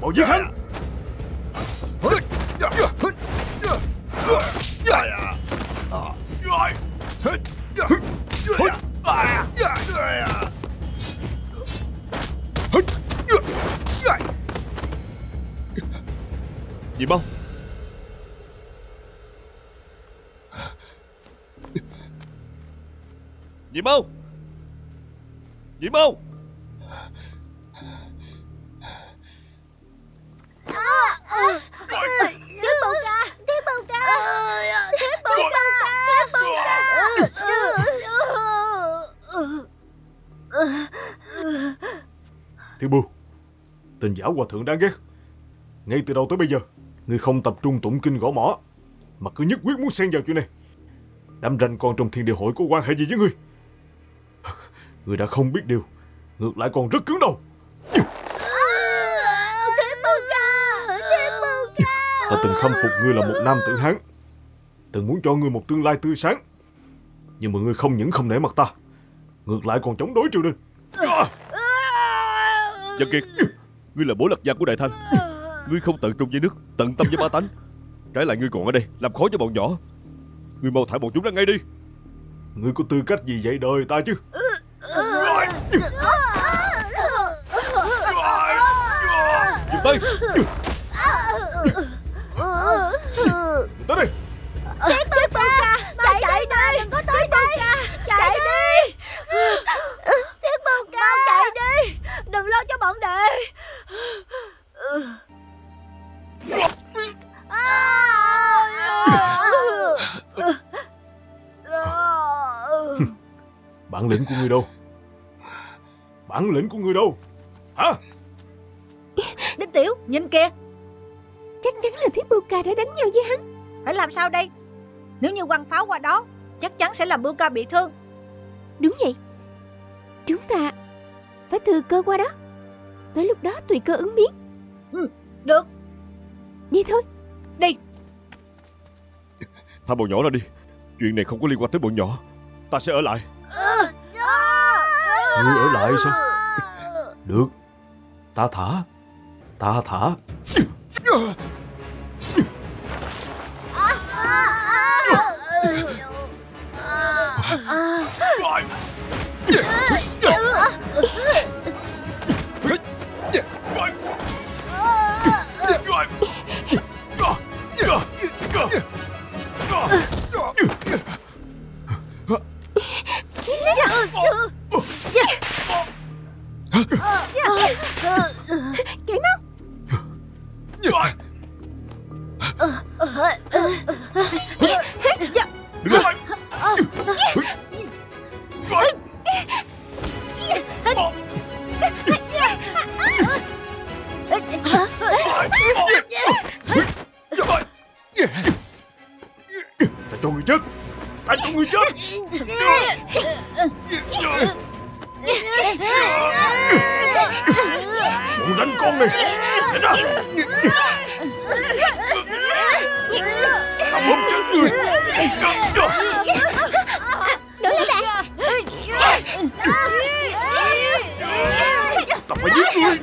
Mau giết hắn Dì mau Dì mau Dì mau Thiên Bưu. Tên giả hòa thượng đáng ghét. Ngay từ đầu tới bây giờ Ngươi không tập trung tụng kinh gõ mỏ Mà cứ nhất quyết muốn xen vào chuyện này. Đám ranh con trong thiên địa hội có quan hệ gì với ngươi? Ngươi đã không biết điều Ngược lại còn rất cứng đầu. Bù ca ca. Ta từng khâm phục ngươi là một nam tử hán Từng muốn cho ngươi một tương lai tươi sáng. Nhưng mà ngươi không những không nể mặt ta Ngược lại còn chống đối triều đình Dân Kiệt Ngươi là bố lạc gia của Đại Thanh. Ngươi không tận trung với nước Tận tâm với ba tánh. Cái lại ngươi còn ở đây Làm khó cho bọn nhỏ. Ngươi mau thả bọn chúng ra ngay đi. Ngươi có tư cách gì dạy đời ta chứ? Dừng tay. Tới đây Thiết bù ca Chạy chạy đi Đừng có tới đây Chạy đi Bù ca Mau chạy đi. Đừng lo cho bọn đệ. Bản lĩnh của ngươi đâu? Bản lĩnh của ngươi đâu? Hả? Đinh Tiểu nhìn kìa. Chắc chắn là Thiết bù ca đã đánh nhau với hắn. Phải làm sao đây? Nếu như quăng pháo qua đó Chắc chắn sẽ làm Bưu ca bị thương. Đúng vậy Chúng ta Phải thừa cơ qua đó. Tới lúc đó tùy cơ ứng biến. Được. Đi thôi. Đi. Thả bọn nhỏ ra đi. Chuyện này không có liên quan tới bọn nhỏ. Ta sẽ ở lại. Ngươi ở lại sao? Được. Ta thả. Ta thả. Chạy mau Ta Ngươi chết. Bọn ranh con này. Chạy ra. Ta bóp chết ngươi Đừng lấy đạn Ta phải giết ngươi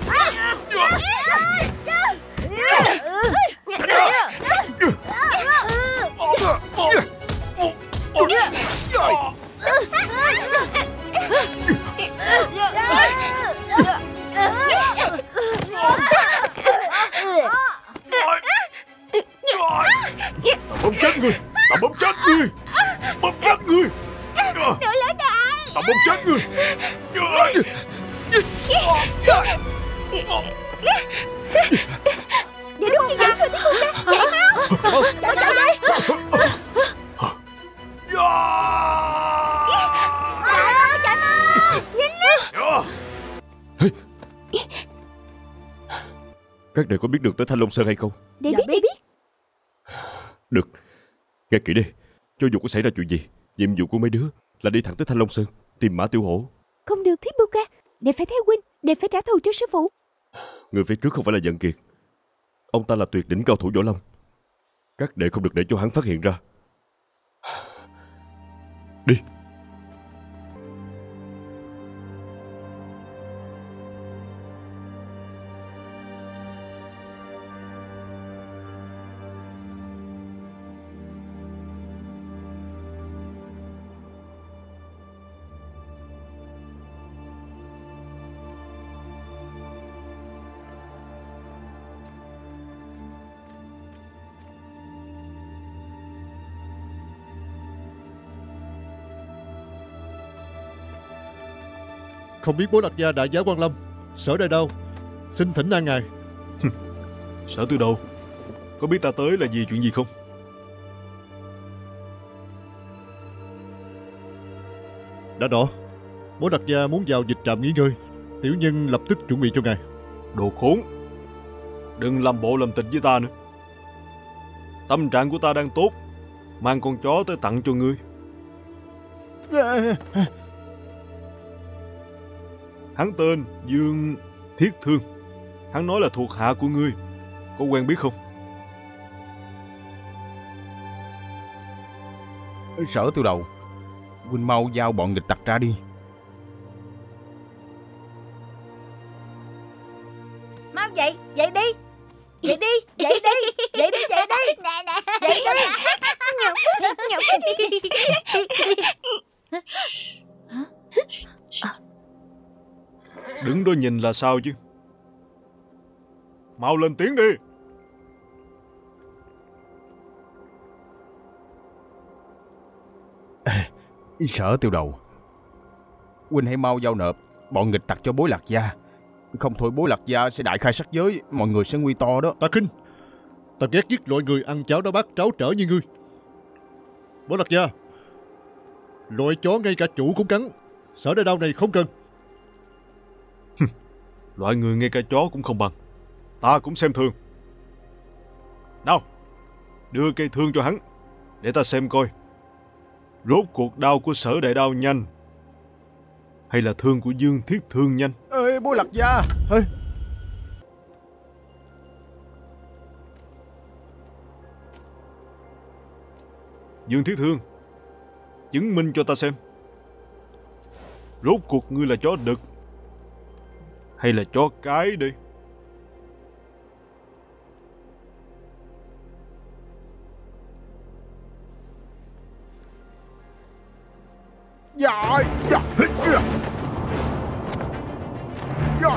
có biết được tới Thanh Long Sơn hay không? Để biết để biết. Được Nghe kỹ đi. Cho dù có xảy ra chuyện gì Nhiệm vụ của mấy đứa Là đi thẳng tới Thanh Long Sơn Tìm mã tiêu hổ. Không được Thiết bù ca. Để phải theo huynh Để phải trả thù cho sư phụ. Người phía trước không phải là giận kiệt. Ông ta là tuyệt đỉnh cao thủ võ lâm. Các đệ không được để cho hắn phát hiện ra. Đi Không biết bố lạc gia đại giá quan lâm. Sở đại đâu Xin thỉnh an ngài. Sở từ đầu Có biết ta tới là gì chuyện gì không? Đã rõ Bố lạc gia muốn vào dịch trạm nghỉ ngơi. Tiểu nhân lập tức chuẩn bị cho ngài. Đồ khốn Đừng làm bộ làm tịch với ta nữa. Tâm trạng của ta đang tốt Mang con chó tới tặng cho ngươi Hắn tên Dương Thiết Thương. Hắn nói là thuộc hạ của ngươi. Có quen biết không? Sở tiêu đầu, Quỳnh mau giao bọn nghịch tặc ra đi. Đứng đó nhìn là sao chứ? Mau lên tiếng đi. Sở tiêu đầu. Huynh hãy mau giao nộp Bọn nghịch tặc cho bối lạc gia. Không thôi bối lạc gia sẽ đại khai sắc giới Mọi người sẽ nguy to đó. Ta khinh. Ta ghét giết loại người ăn cháo đá bát tráo trở như ngươi. Bố lạc gia Loại chó ngay cả chủ cũng cắn. Sở đại đau này không cần Loại người ngay cả chó cũng không bằng. Ta cũng xem thường. Nào Đưa cây thương cho hắn Để ta xem coi. Rốt cuộc đau của sở đại đao nhanh Hay là thương của Dương Thiết Thương nhanh? Ê bối lạc gia! Ê, Dương Thiết Thương Chứng minh cho ta xem. Rốt cuộc ngươi là chó đực Hay là chó cái đi. Dạ Dạ. Dạ. Dạ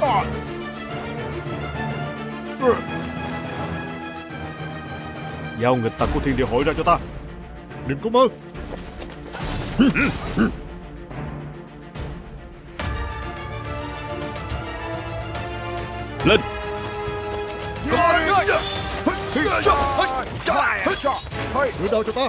À. Giao nghịch tặc của thiên địa hội ra cho ta. Đừng có mơ Lên Đưa đao cho ta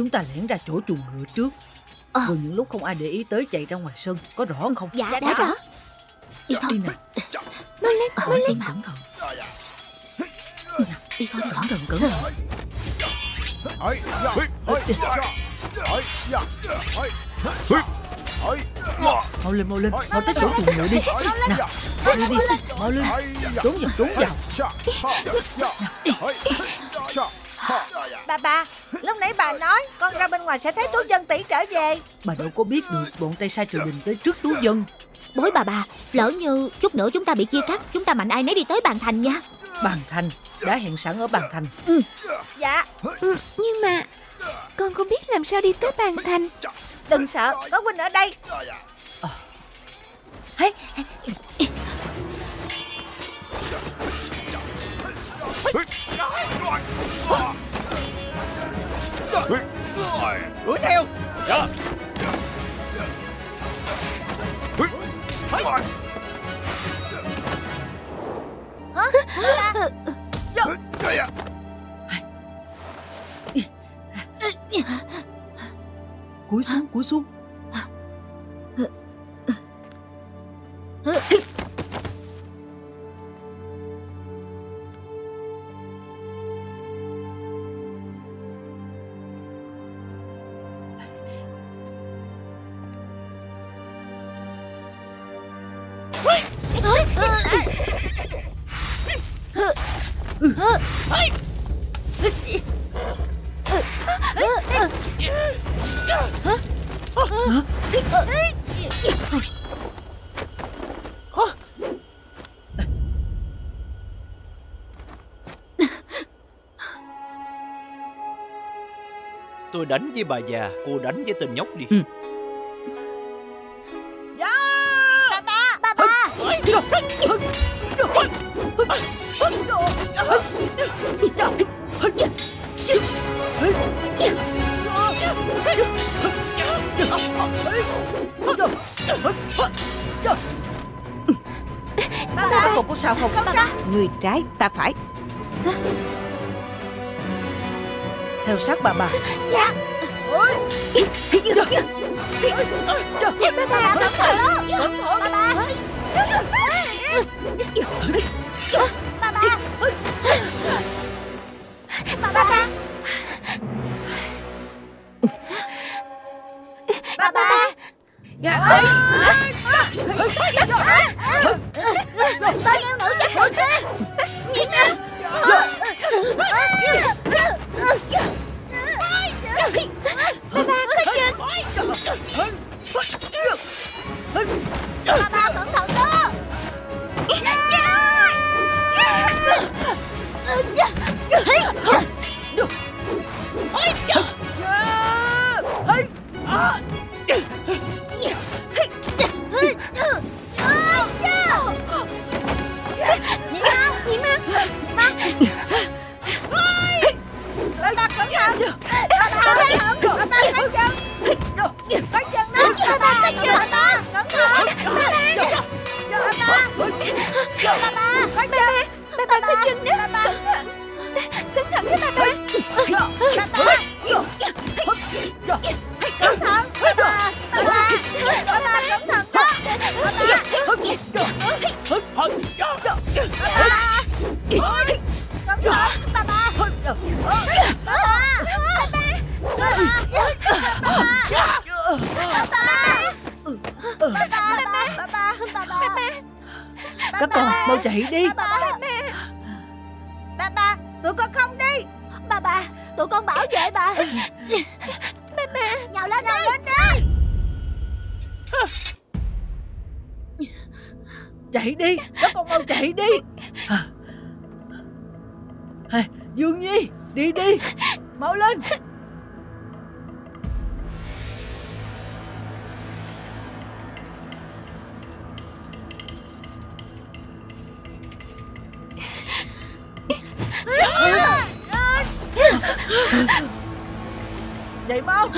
Chúng ta lẻn ra chỗ chuồng ngựa trước. Rồi những lúc không ai để ý tới chạy ra ngoài sân Có rõ không? Dạ đã rõ. Đi thôi Đi nè. Mau lên Ờ, Mau lên. cẩn thận. Đi thôi đi thôi Cẩn thận cẩn thận. Mau lên mau lên. Mau tới chỗ chuồng ngựa đi. Nào Đi đi. Mau lên. Trốn vào trốn vào Bà bà, lúc nãy bà nói con ra bên ngoài sẽ thấy Tú Dân tỷ trở về. Bà đâu có biết được Bọn tay sai triều đình tới trước tú dân. Bối bà bà Lỡ như chút nữa chúng ta bị chia cắt Chúng ta mạnh ai nấy đi tới bàn thành nha. Bàn thành Đã hẹn sẵn ở bàn thành. Dạ, ừ, Nhưng mà Con không biết làm sao đi tới bàn thành. Đừng sợ, có huynh ở đây. Hey, Đuổi theo. Cúi xuống cúi xuống. Đánh với bà già Cô đánh với tên nhóc đi. Ừ. Ba ba Ba ba. Cuối cùng của sao không? Người trái ta phải. Theo sát bà bà Dạ Ba ba cẩn thận đó Ba ba Ba Chạy mau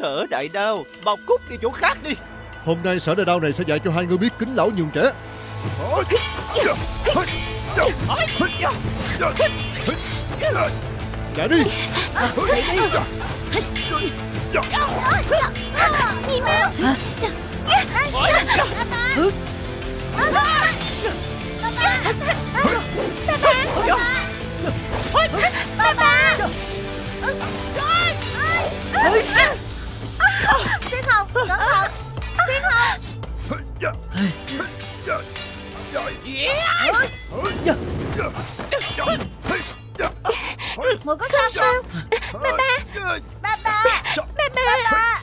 Sở đại đao Mau cút đi chỗ khác đi. Hôm nay sở đại đao này sẽ dạy cho hai người biết kính lão nhường trẻ. Chạy đi. Nhị mau Ba ba Tiến Hồng Cẩn thận. Tiến Hồng Mùi có sao không Ba ba. Ba ba. Ba ba.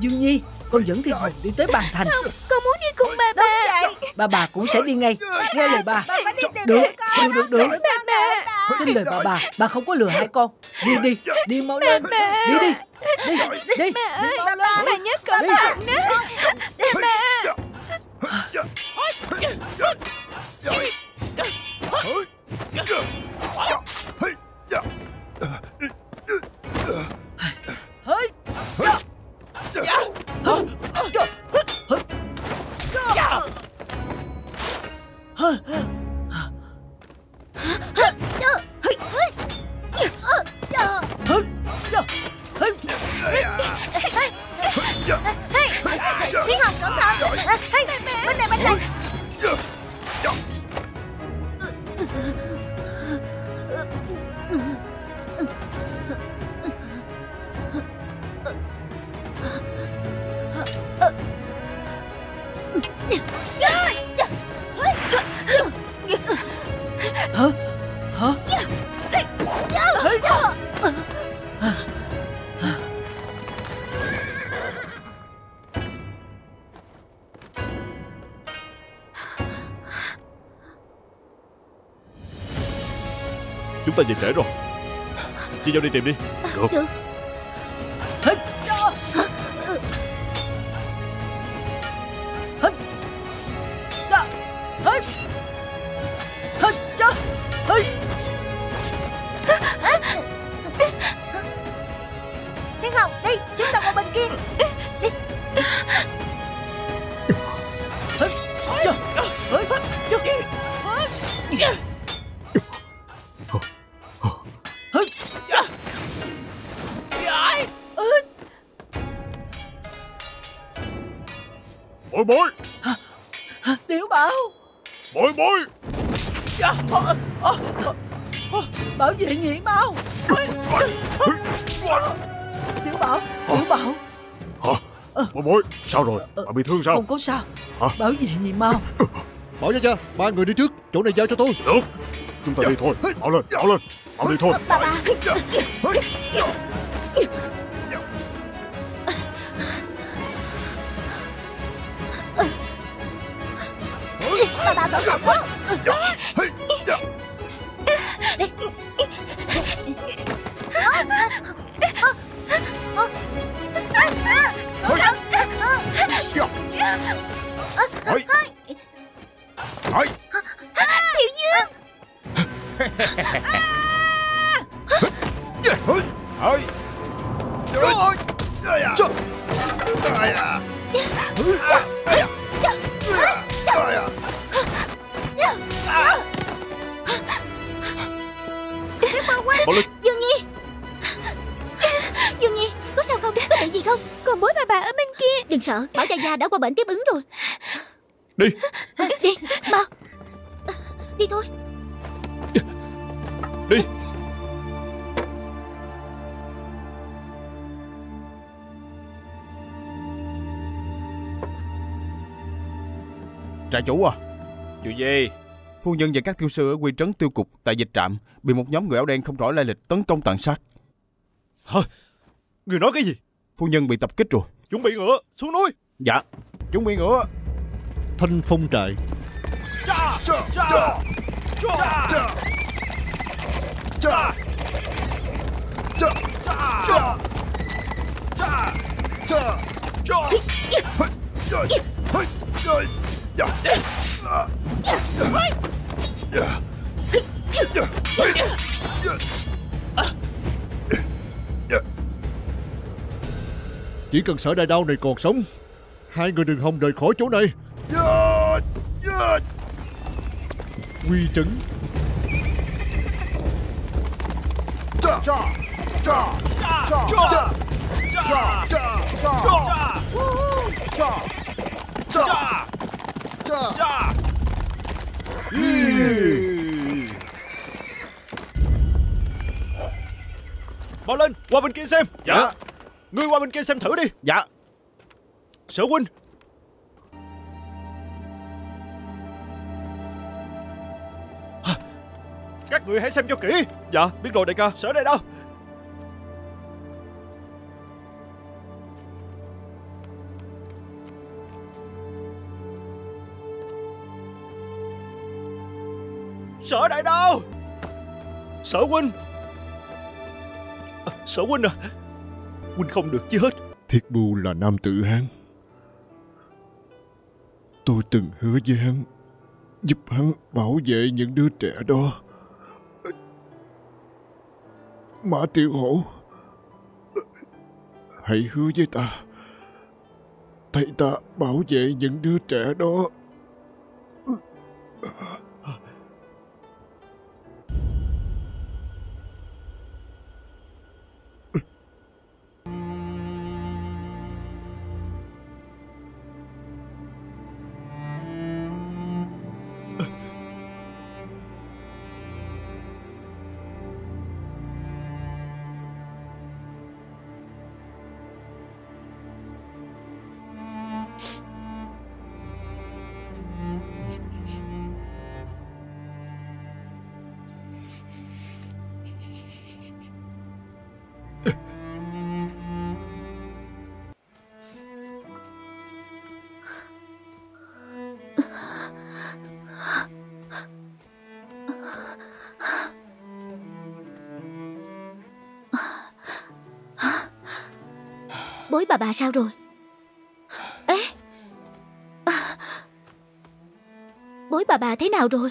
Dương Nhi Con dẫn Thiên Hồng đi tới bàn thành. Con muốn đi cùng ba ba. Bà bà cũng sẽ đi ngay. Nghe lời bà Ba Được, được, được, được. Tin lời bà bà Bà không có lừa hai con. Đi đi Đi mau lên. Đi đi Đi Đi Ba ơi lên Ba nhớ cẩn Thiên Hồng cẩn thận Bên này bên này ta về trễ rồi. Chị giao đi tìm đi. Được. Được. Tiểu Bảo Tiểu Bảo. Bội bội Sao rồi? Bà bị thương sao? Không có sao. Hả? Bảo vệ nhị mau. Bảo Gia Gia Ba người đi trước Chỗ này giao cho tôi. Được. Chúng ta đi thôi. Mau lên Mau lên. Mau đi thôi. Bà bà Bà bà cẩn thận đó Tiểu Dương Ơi Mau lên Dương Nhi Dương Nhi Có sao không? Có chuyện gì không? Còn bố bà bà ở bên kia. Đừng sợ Bảo Gia Gia đã qua bệnh tiếp ứng rồi. Đi. Đi Mau. Đi thôi. Đi. Trại chủ à. Chuyện gì? Phu nhân và các tiêu sư ở quy trấn tiêu cục tại dịch trạm bị một nhóm người áo đen không rõ lai lịch tấn công tàn sát. Hả Người nói cái gì Phu nhân bị tập kích rồi. Chuẩn bị ngựa Xuống núi Dạ. Chúng bị ngựa. Thanh phong trại Chỉ cần sở đại đao này còn sống Hai người đừng hòng rời khỏi chỗ này Quy trấn Mau lên Qua bên kia xem Dạ. Ngươi qua bên kia xem thử đi. Dạ. Sở huynh? Các người hãy xem cho kỹ. Dạ biết rồi đại ca. Sở đây đâu Sở đại đâu Sở huynh. Sở huynh à Huynh không được chết Thiết Bưu là nam tử Hán. Tôi từng hứa với hắn, Giúp hắn bảo vệ những đứa trẻ đó. Mã Tiêu Hổ, Hãy hứa với ta. Thầy ta bảo vệ những đứa trẻ đó. Bà bà sao rồi? Ê! À. Bối bà bà thế nào rồi?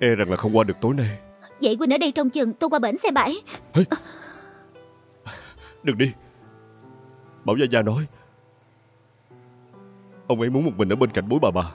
E rằng là không qua được tối nay. Vậy Quỳnh ở đây trong chừng tôi qua bển xe bãi Đừng đi. Bảo Gia Gia nói. Ông ấy muốn một mình ở bên cạnh bối bà bà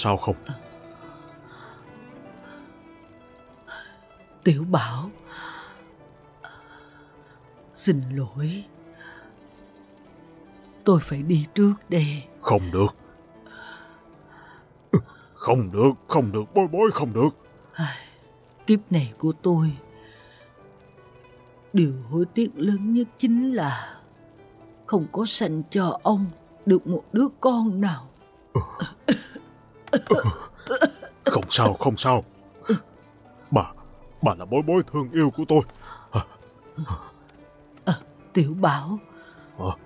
sao không? Tiểu Bảo Xin lỗi. Tôi phải đi trước đây. Không được. Không được Không được bối bối không được. Kiếp này của tôi Điều hối tiếc lớn nhất chính là Không có sanh cho ông Được một đứa con nào Không sao không sao. Bà Bà là bối bối thương yêu của tôi. Tiểu Bảo Hả?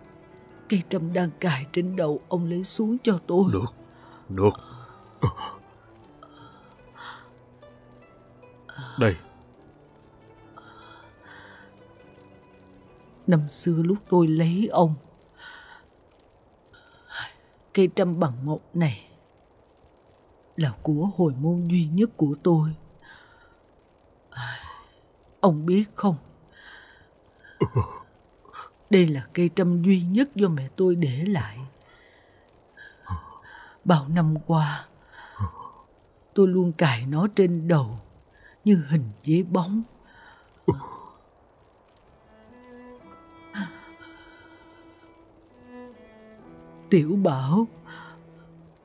Cây trâm đang cài trên đầu Ông lấy xuống cho tôi. Được Được. Đây. Năm xưa lúc tôi lấy ông Cây trăm bằng ngọc này là của hồi môn duy nhất của tôi. Ông biết không? Đây là cây trăm duy nhất do mẹ tôi để lại. Bao năm qua, Tôi luôn cài nó trên đầu Như hình giấy bóng. Tiểu Bảo,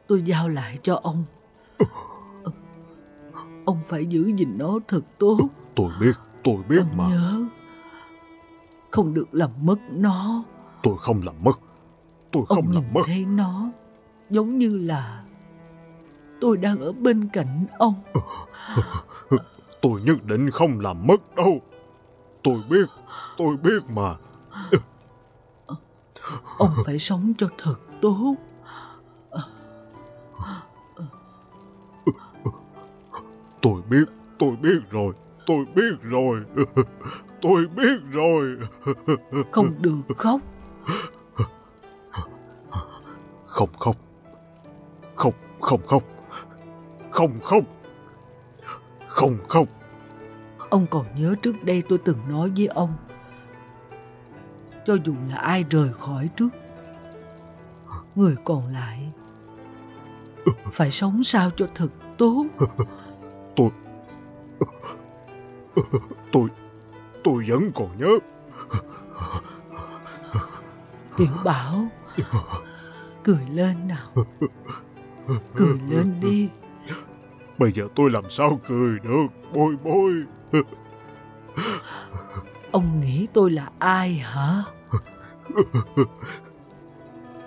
Tôi giao lại cho ông. Ông phải giữ gìn nó thật tốt. Tôi biết Tôi biết Ông mà. nhớ Không được làm mất nó. Tôi không làm mất. Tôi Ông không làm nhìn mất. thấy nó Giống như là Tôi đang ở bên cạnh ông. Tôi nhất định không làm mất đâu. Tôi biết Tôi biết mà. Ông phải sống cho thật tốt Tôi biết Tôi biết rồi Tôi biết rồi. Tôi biết rồi. Không được khóc. Không khóc. Không không khóc. Không khóc. Không khóc. Ông còn nhớ trước đây tôi từng nói với ông Cho dù là ai rời khỏi trước Người còn lại Phải sống sao cho thật tốt Tôi Tôi vẫn còn nhớ. Tiểu Bảo Cười lên nào. Cười lên đi. Bây giờ tôi làm sao cười được Bôi bôi? Ông nghĩ tôi là ai hả?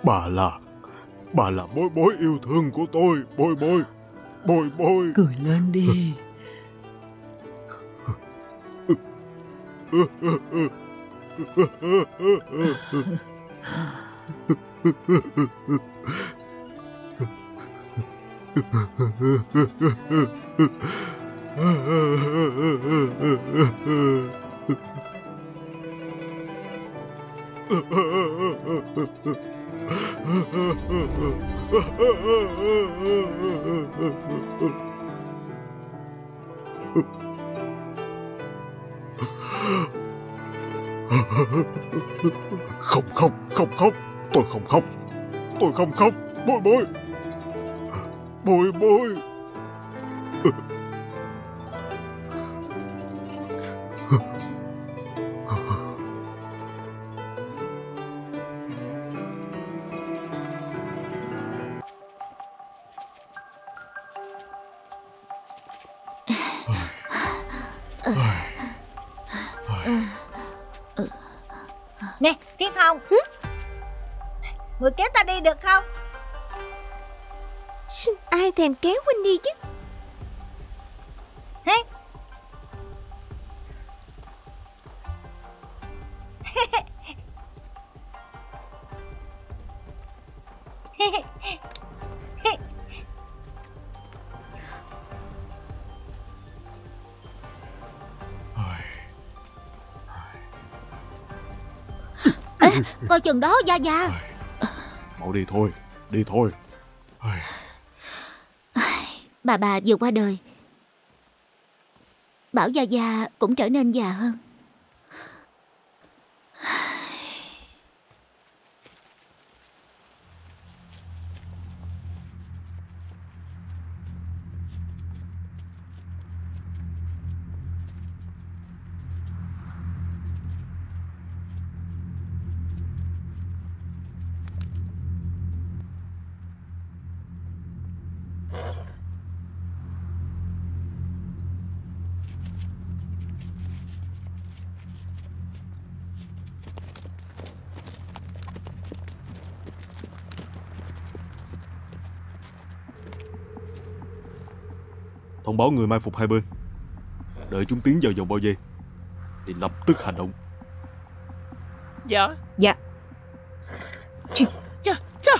Bà là Bà là bối bối yêu thương của tôi. Bôi bôi Bôi bôi. Cười lên đi Oh. Không khóc, không khóc, tôi không khóc, tôi không khóc, bôi bôi, bôi bôi. Thèm kéo huynh đi chứ Hế? Coi chừng đó Gia Gia Mau đi thôi, đi thôi. Bà bà vừa qua đời. Bảo Gia Gia cũng trở nên già hơn. Thông báo người mai phục hai bên. Đợi chúng tiến vào vòng bao dây. Thì lập tức hành động. Dạ Dạ Chà chà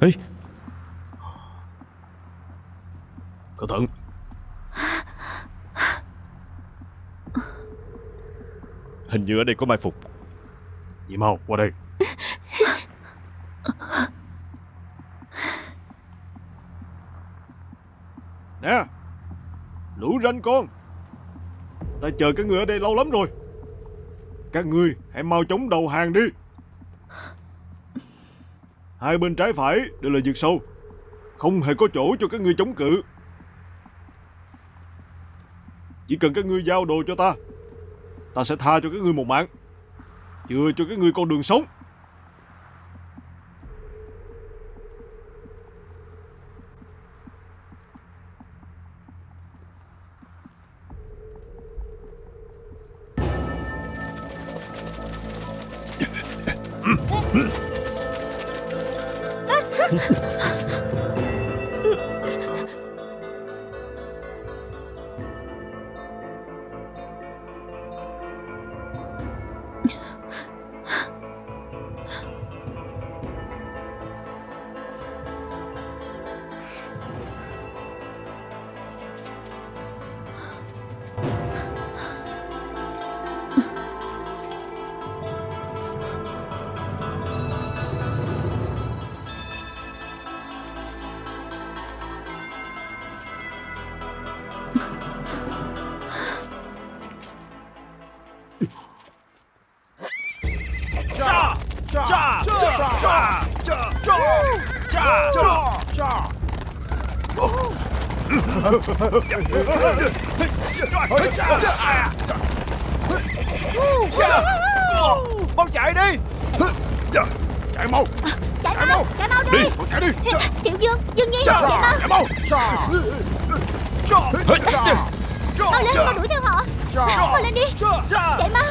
Ê! Cẩn thận! Hình như ở đây có mai phục mau, qua đây. Nè! Lũ ranh con! Ta chờ các người ở đây lâu lắm rồi. Các ngươi hãy mau chống đầu hàng đi. Hai bên trái phải đều là vực sâu. Không hề có chỗ cho các ngươi chống cự. Chỉ cần các ngươi giao đồ cho ta, ta sẽ tha cho các ngươi một mạng. Chừa cho cái người con đường sống. Chạy mau, Chạy mau Chạy mau đi đi, chạy đi. Tiểu Dương Dương Nhi Chạy mau. Chạy mau. Mau lên mau đuổi theo họ. Mau lên đi. Chạy mau.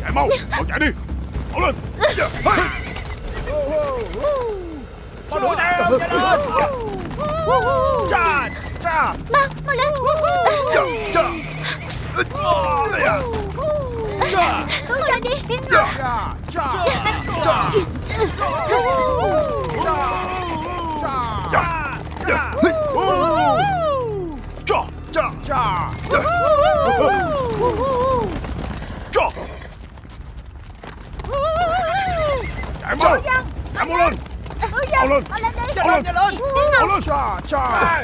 Chạy mau, mau chạy đi. Mau lên. Mau đuổi theo. Nhanh lên. Chà. Chà. Mau mau lên Dạ. Cứu tôi đi. Thiên Ngọc Chạy mau. Chạy mau lên. Mau lên. Mau lên Mau dạ, dạ.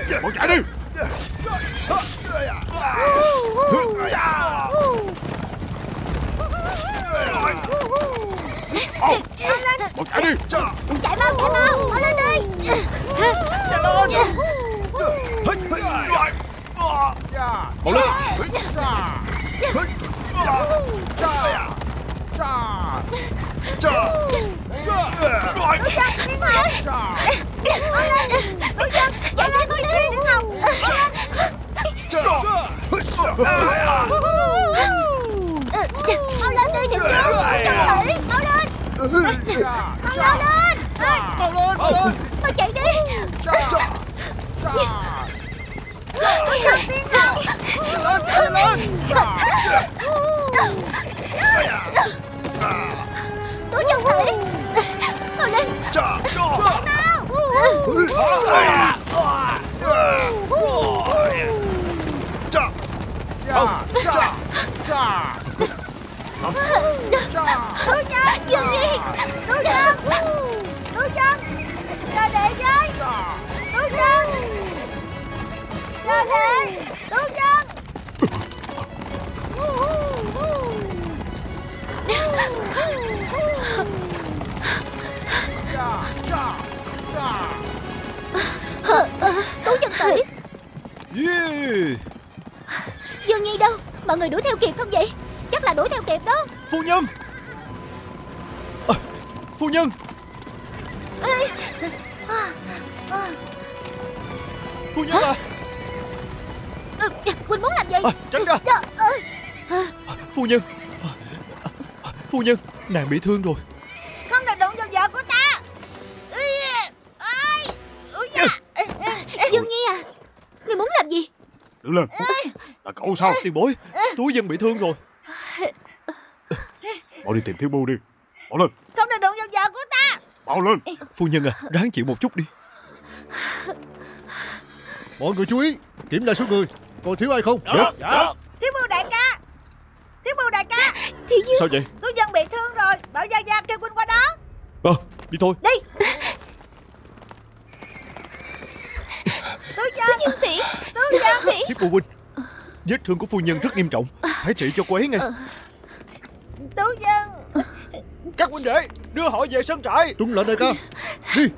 lên. Mau chạy đi. Mau Bọn chạy đi Chạy mau chạy mau Mau lên đi Nhanh lên Mau lên Chạy lên con đi Tiếng Hồng Mau lên đi chị Dương Chân tỷ Mau lên Mau lên lên Mau lên Mau lên Mau chạy đi Lên chạy lên Tú chân tỷ Mau lên Tú chân Dương Nhi Tú chân Tú chân Chờ đệ với Tú chân Chờ đệ Tú chân Tú chân tỷ Yeah Dương Nhi đâu, Mọi người đuổi theo kịp không vậy? Chắc là đuổi theo kịp đó. Phu nhân. À, Phu nhân. Phu nhân à, Ừ, Quỳnh muốn làm gì? À Tránh ra. Dạ, ờ, Phu nhân. Phu nhân Nàng bị thương rồi. Không được đụng vào vợ của ta. Da. Dương Nhi à Người muốn làm gì? Đứng lên. Là cậu sao? Tiền bối Tú dân bị thương rồi Mau đi tìm thiếu bu đi. Mau lên. Không được đụng vào vợ của ta. Mau lên. Phu nhân à Ráng chịu một chút đi. Mọi người chú ý Kiểm lại số người. Còn thiếu ai không? Dạ. Dạ. Thiếu bưu đại ca. Thiếu bưu đại ca. Thì Dương Sao vậy? Tú dân bị thương rồi Bảo Gia Gia kêu Quynh qua đó. Ờ Đi thôi. Đi. Tú dân Dương tỷ Tú dân tỷ Thiếp cô huynh Vết thương của phu nhân rất nghiêm trọng. Phải trị cho cô ấy ngay. Tú dân. Các huynh đệ Đưa họ về sân trại. Tuân lệnh đại ca. Đi. Đi.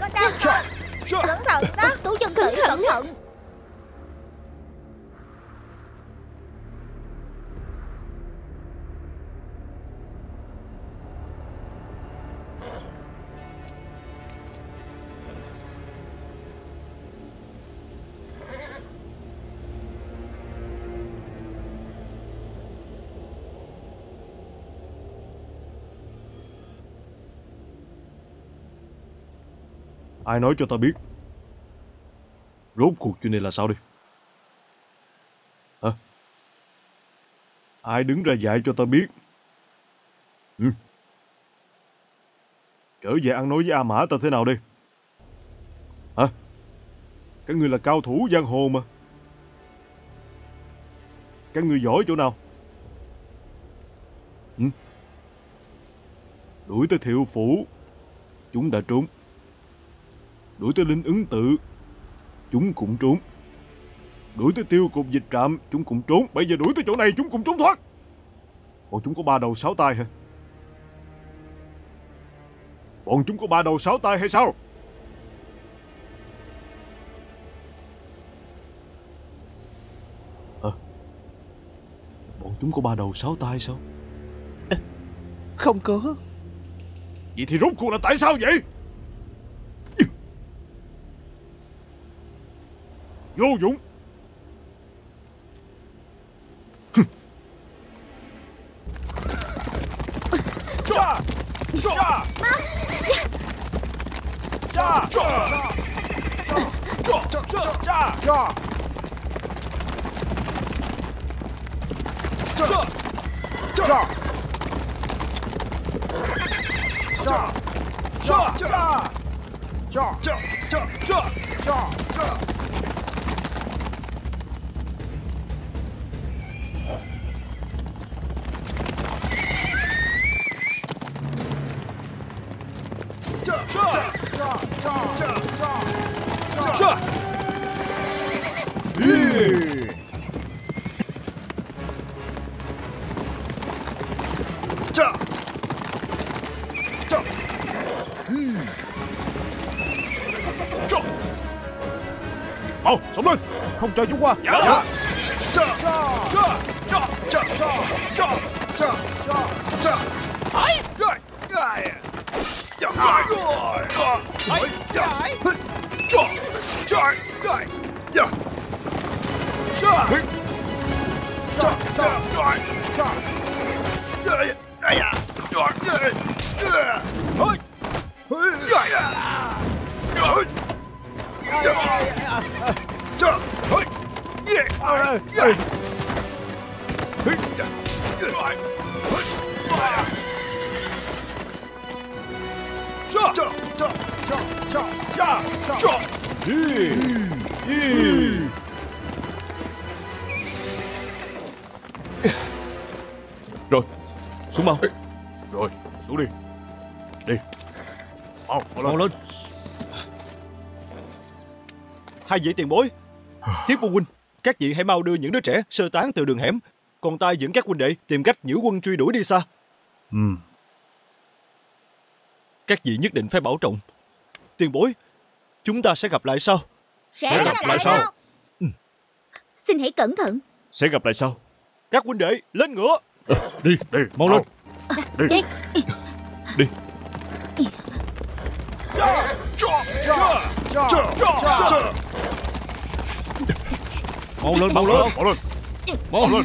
Có đau không Cẩn thận đó. Tú chân tỷ cẩn thận Ai nói cho ta biết? Rốt cuộc chuyện này là sao đi? Hả? Ai đứng ra dạy cho ta biết? Ừ. Trở về ăn nói với A Mã ta thế nào đi Hả? Các người là cao thủ giang hồ mà. Các người giỏi chỗ nào? Ừ. Đuổi tới thiệu phủ, Chúng đã trốn. Đuổi tới linh ứng tự Chúng cũng trốn. Đuổi tới tiêu cục dịch trạm Chúng cũng trốn. Bây giờ đuổi tới chỗ này chúng cũng trốn thoát. Bọn chúng có ba đầu sáu tay hả? Bọn chúng có ba đầu sáu tay hay sao? Hả Bọn chúng có ba đầu sáu tay sao? Không có. Vậy thì rốt cuộc là tại sao vậy 游泳！哼！炸！炸！妈！别！炸！炸！炸！炸！炸！炸！炸！炸！炸！炸！炸！炸！炸！炸！炸！炸！Không cho chúng Rồi Xuống mau. Rồi, xuống đi. Đi. Mau, mau lên. Mau lên. Hai vị tiền bối Thiết bộ huynh Các vị hãy mau đưa những đứa trẻ sơ tán từ đường hẻm. Còn ta dẫn các huynh đệ tìm cách giữ quân truy đuổi đi xa. Ừ, Các vị nhất định phải bảo trọng. Tiền bối Chúng ta sẽ gặp lại sau. Sẽ gặp lại sau. Xin hãy cẩn thận. Sẽ gặp lại sau. Các huynh đệ lên ngựa. Đi đi, Mau lên. Đi. Đi. Mau lên mau lên. Mau lên. Mau lên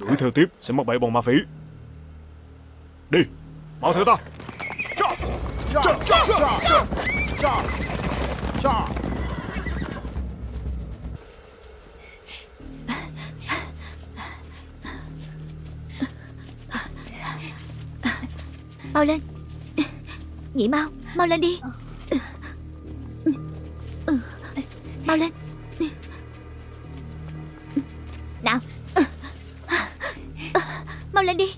Đuổi theo tiếp, sẽ mắc bẫy bọn ma phỉ. Đi, Mau theo ta. Mau lên. Nhị mau Mau lên đi. Mau lên. Nào Mau lên đi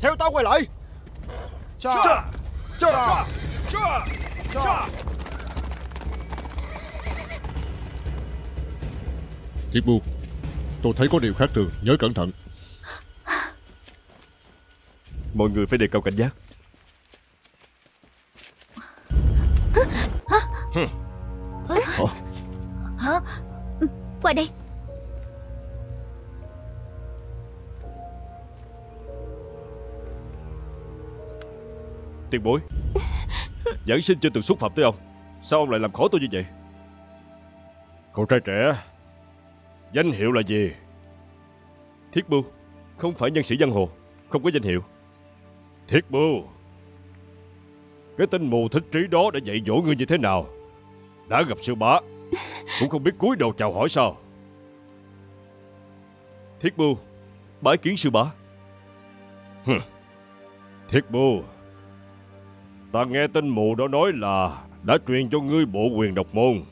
Theo ta quay lại. Thiết bu Tôi thấy có điều khác thường Nhớ cẩn thận. Mọi người phải đề cao cảnh giác. Qua đây Tiền bối. Giảng sinh chưa từng xúc phạm tới ông. Sao ông lại làm khó tôi như vậy? Cậu trai trẻ, Danh hiệu là gì? Thiết Bưu Không phải nhân sĩ giang hồ, Không có danh hiệu. Thiết Bưu, Cái tên mù thích trí đó đã dạy dỗ ngươi như thế nào? Đã gặp sư bá, Cũng không biết cúi đầu chào hỏi sao? Thiết Bưu Bái kiến sư bá. Thiết Bưu. Ta nghe tên mù đó nói là Đã truyền cho ngươi bộ quyền độc môn.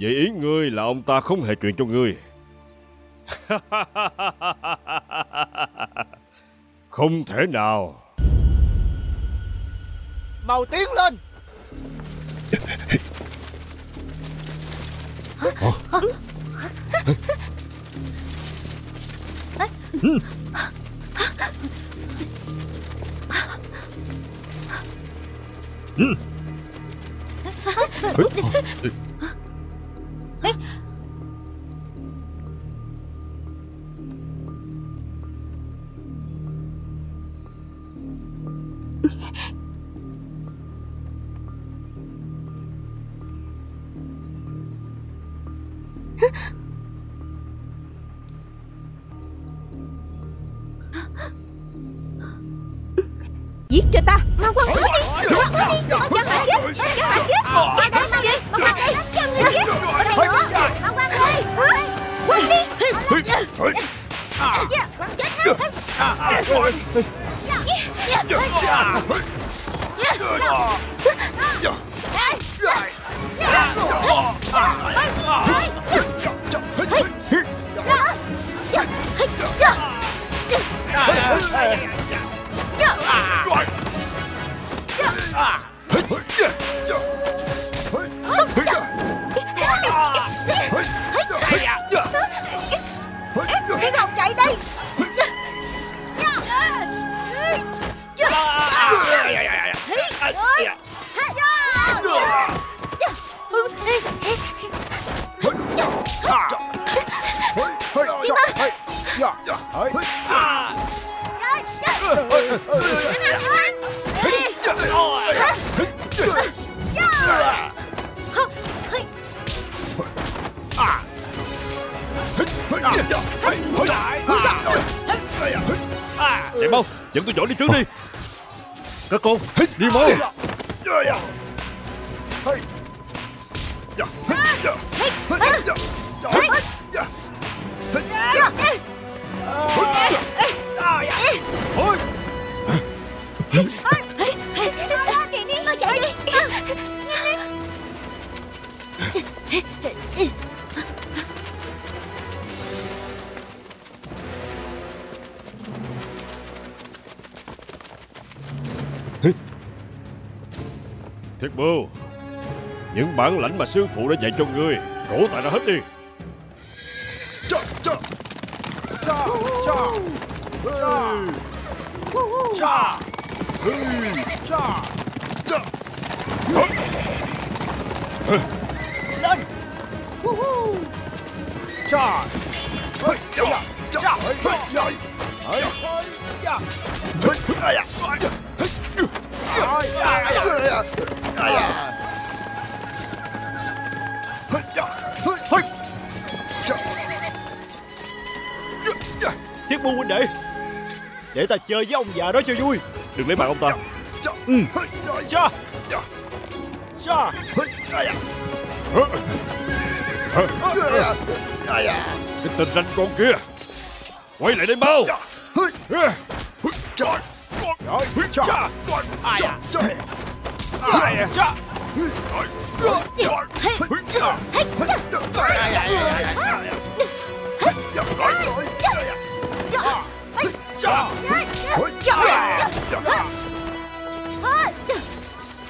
Vậy ý ngươi là ông ta không hề truyền cho ngươi. Không thể nào. Mau tiến lên Giết mà sư phụ đã dạy cho ngươi. Đổ tại ra hết đi. Thiết bu huynh đệ Để ta chơi với ông già đó cho vui Đừng lấy mạng ông ta Ừ, Cha Cha Cái tên ranh con kia Quay lại đây mau Cha Cha Cha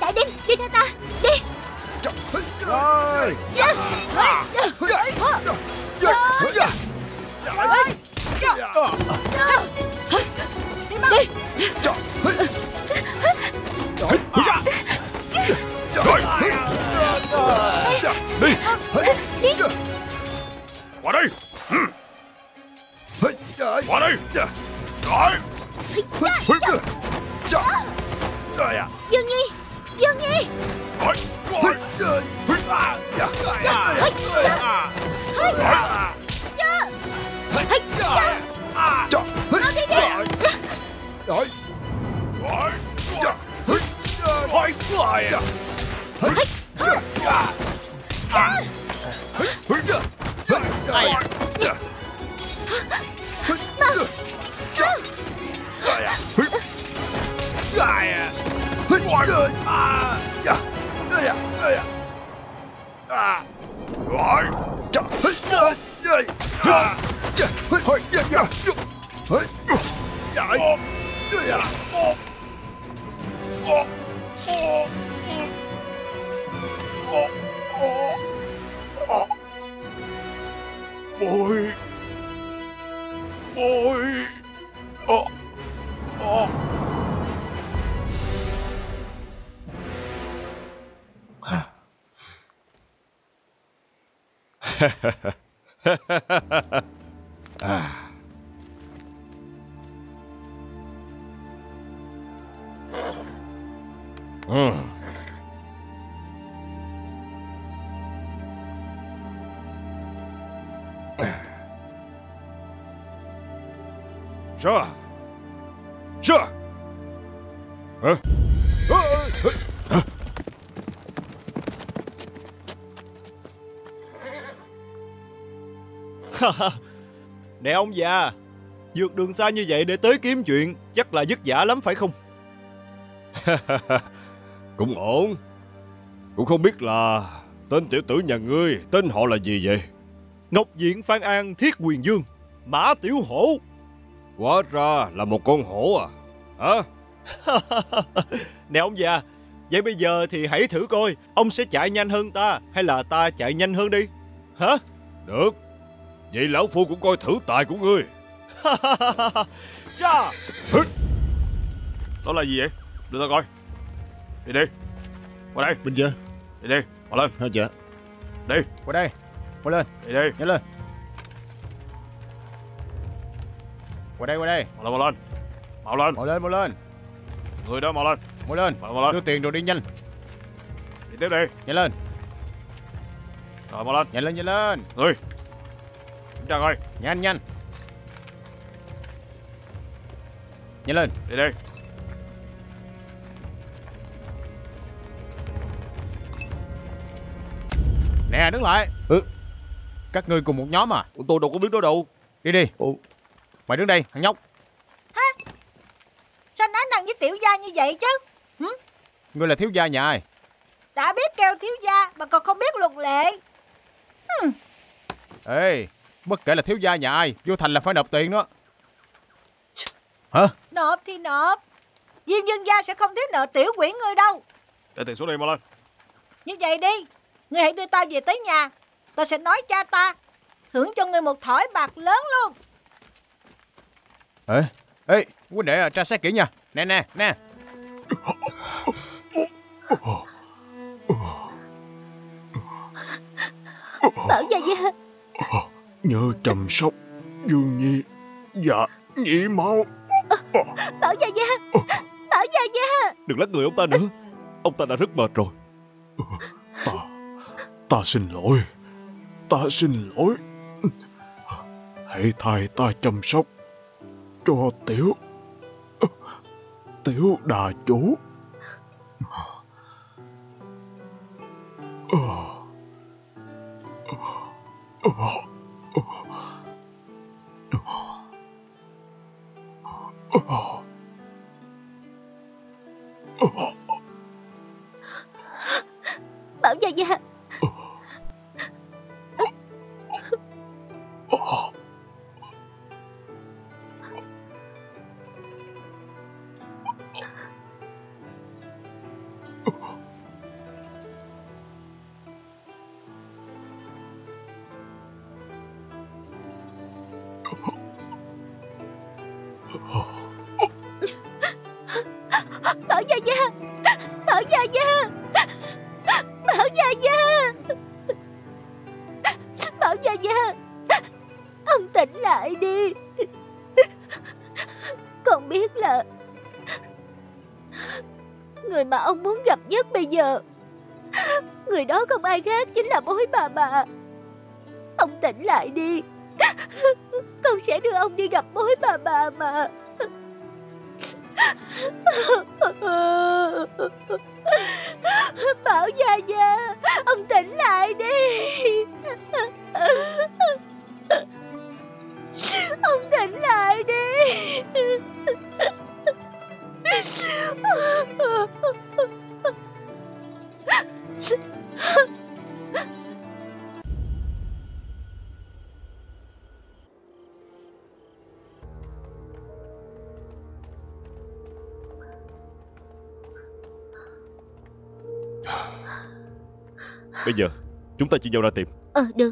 Chạy đi Đi theo ta Đi. Qua đây. Qua đây 아! 헐크! 자! 아야! 영희! 영희! 呀！哎呀！嘿！我的啊呀！哎呀！哎呀！啊！哎呀！嘿！呀呀！啊！呀！嘿！嘿！呀呀！嘿！呀！哎呀！哦！哦！哦！哦！哦！哦！Ôi Ôi Ồ oh. Dương Nhi Dương Nhi Bội bối Ờ, ờ. Ừ. Ra Ra Hả? Nè ông già Vượt đường xa như vậy để tới kiếm chuyện Chắc là vất vả lắm phải không? Cũng ổn. Cũng không biết là Tên tiểu tử nhà ngươi Tên họ là gì vậy? Ngọc Diện Phan An Thiết Quyền Dương Mã Tiểu Hổ Hóa ra là một con hổ à? Hả? Nè ông già Vậy bây giờ thì hãy thử coi Ông sẽ chạy nhanh hơn ta Hay là ta chạy nhanh hơn đi? Hả? Được. Vậy lão phu cũng coi thử tài của ngươi. Cha! Đó là gì vậy? Đưa ta coi. Đi đi. Qua đây. Minh gia Đi đi Mau lên. Ha dạ Đi. Qua đây. Qua lên. Đi đi. Nhanh lên Qua đây qua đây. Mau lên mau lên. Mau lên. Mau lên mau lên. Người đó mau lên. Mau lên. Mau, mau lên. Đưa tiền rồi đi nhanh. Đi tiếp đi. Nhanh lên. Rồi mau lên. Nhanh lên nhanh lên. Người. Kiểm tra coi. Nhanh nhanh. Nhanh lên. Đi đi. Nè đứng lại. Ừ. Các ngươi cùng một nhóm à? Tôi đâu có biết đó đâu. Đi đi. Ồ. Mày đứng đây thằng nhóc. Sao nói năng với tiểu gia như vậy chứ? Ngươi là thiếu gia nhà ai? Đã biết kêu thiếu gia Mà còn không biết luật lệ. Ê Bất kể là thiếu gia nhà ai Vô thành là phải nộp tiền đó. Hả? Nộp thì nộp. Diêm dân gia sẽ không thiếu nợ tiểu quỷ ngươi đâu. Để tiền xuống đi mau lên. Như vậy đi. Ngươi hãy đưa ta về tới nhà. Ta sẽ nói cha ta Thưởng cho ngươi một thỏi bạc lớn luôn Ê Ê Huynh đệ tra xét kỹ nha. Nè nè nè. Bảo gia gia Nhớ chăm sóc Dương Nhi. Dạ Nhị mau. Bảo gia gia Bảo gia gia Đừng lắc người ông ta nữa. Ông ta đã rất mệt rồi. Ta Ta xin lỗi. Ta xin lỗi. Hãy thay ta chăm sóc cho tiểu Tiểu đà chủ. Bảo gia gia là bối bà bà. Ông tỉnh lại đi. Con sẽ đưa ông đi gặp bối bà bà mà. Bảo Gia Gia, Ông tỉnh lại đi. Ông tỉnh lại đi. Bây giờ Chúng ta chia nhau ra tìm. Ờ được.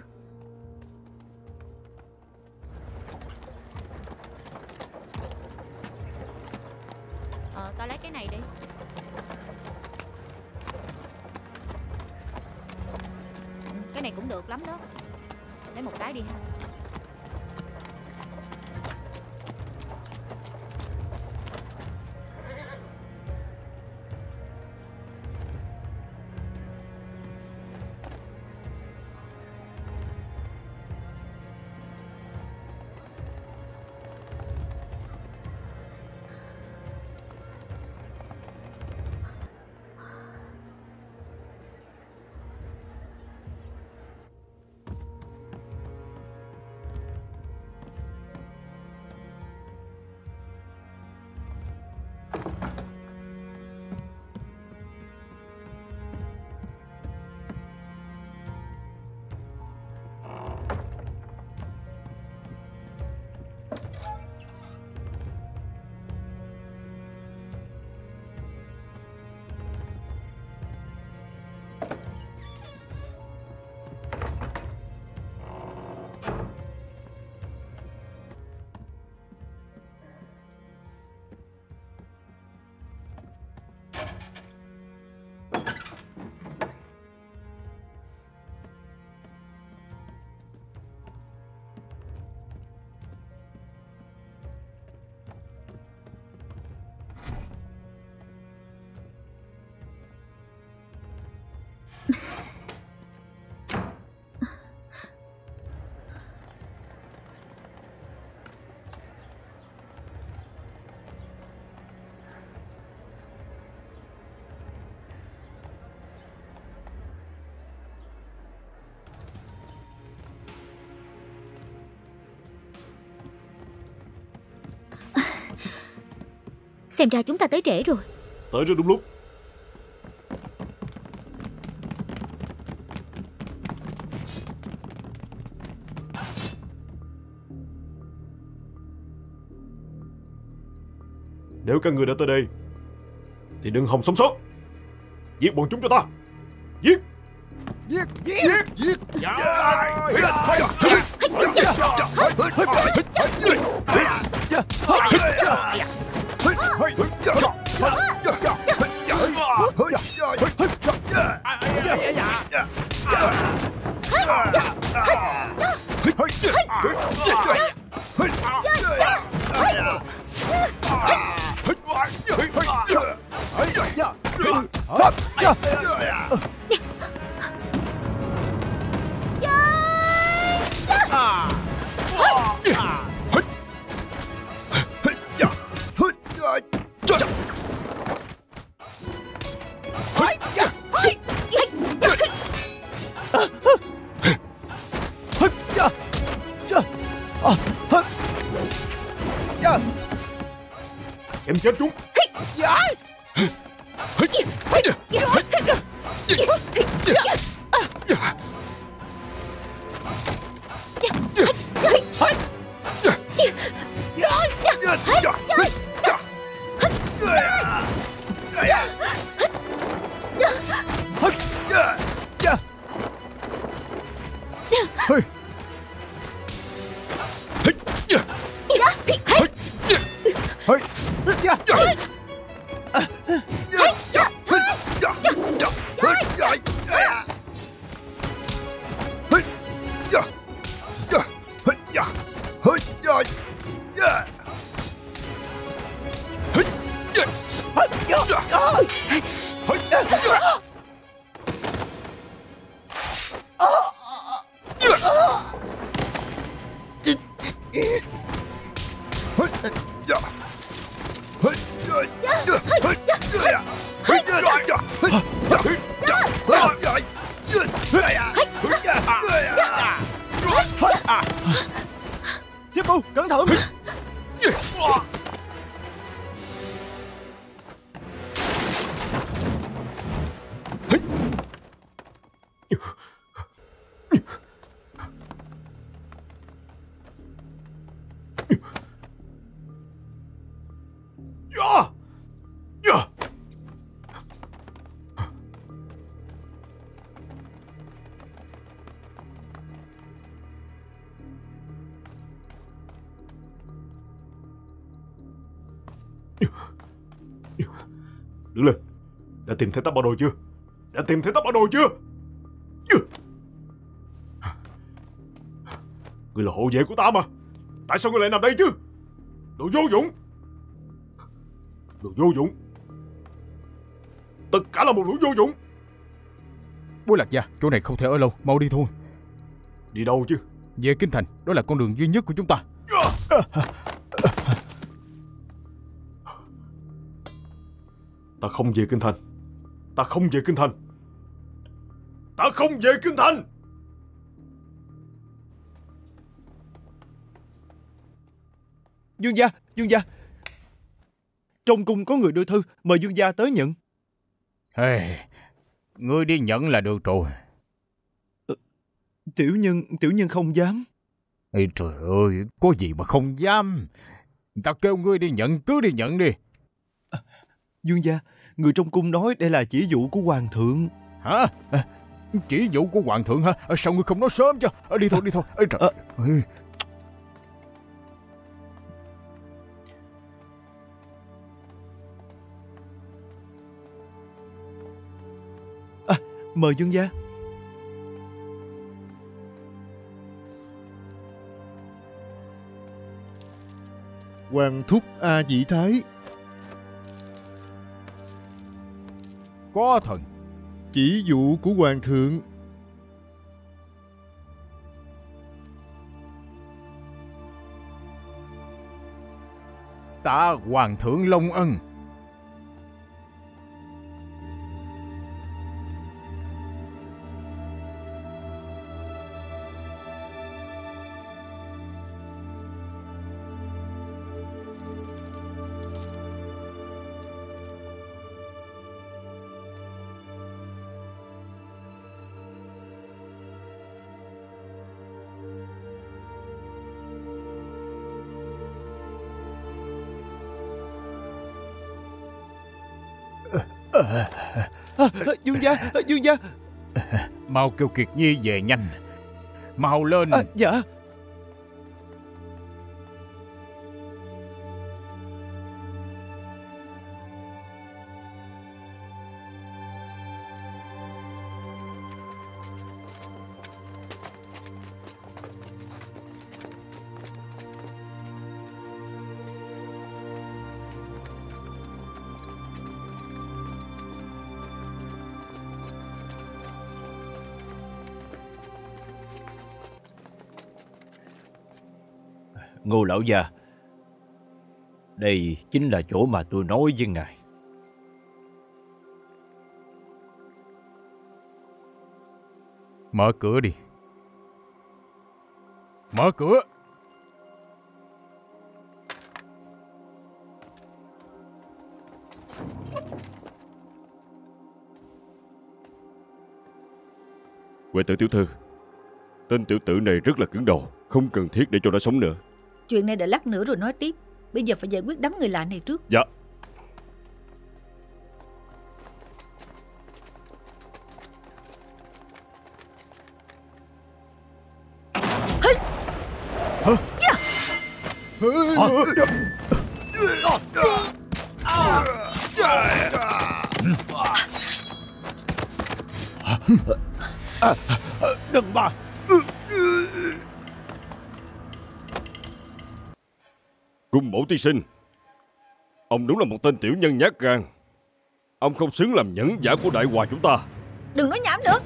Xem ra chúng ta tới trễ rồi. Tới rất đúng lúc. Nếu các người đã tới đây, Thì đừng hòng sống sót. Giết bọn chúng cho ta. Em chết chúng. Giỏi tìm thấy tấm bản đồ chưa? Đã tìm thấy tấm bản đồ chưa? Chứ. Ngươi là hộ vệ của ta mà. Tại sao ngươi lại nằm đây chứ? Đồ vô dụng! Đồ vô dụng! Tất cả là một lũ vô dụng! Bố Lạc Gia, chỗ này không thể ở lâu, mau đi thôi. Đi đâu chứ? Về Kinh Thành, đó là con đường duy nhất của chúng ta. Ta không về Kinh Thành Ta không về Kinh Thành Ta không về Kinh Thành Dương gia, Dương gia. Trong cung có người đưa thư, mời Dương gia tới nhận. Hey, ngươi đi nhận là được rồi. Tiểu nhân, tiểu nhân không dám. Ê, trời ơi, có gì mà không dám. Ta kêu ngươi đi nhận, cứ đi nhận đi. Dương gia, người trong cung nói đây là chỉ dụ của hoàng thượng. Hả? À, Chỉ vụ của hoàng thượng hả? À, Sao ngươi không nói sớm cho? À, Đi thôi, đi thôi. Ê, trời. Ờ. Ê, Mời Dương gia. Hoàng thúc A Dĩ Thái Có thần. Chỉ dụ của Hoàng thượng Tạ hoàng thượng Long Ân. Gia, Dương gia. Mau kêu Kiệt Nhi về nhanh. Mau lên. À, dạ. Lão gia, đây chính là chỗ mà tôi nói với ngài. Mở cửa đi. Mở cửa. Huệ tử tiểu thư Tên tiểu tử này rất là cứng đầu Không cần thiết để cho nó sống nữa Chuyện này để lát nữa rồi nói tiếp. Bây giờ phải giải quyết đám người lạ này trước. Dạ. Cung tiên sinh. Ông đúng là một tên tiểu nhân nhát gan. Ông không xứng làm nhẫn giả của đại hòa chúng ta. Đừng nói nhảm nữa.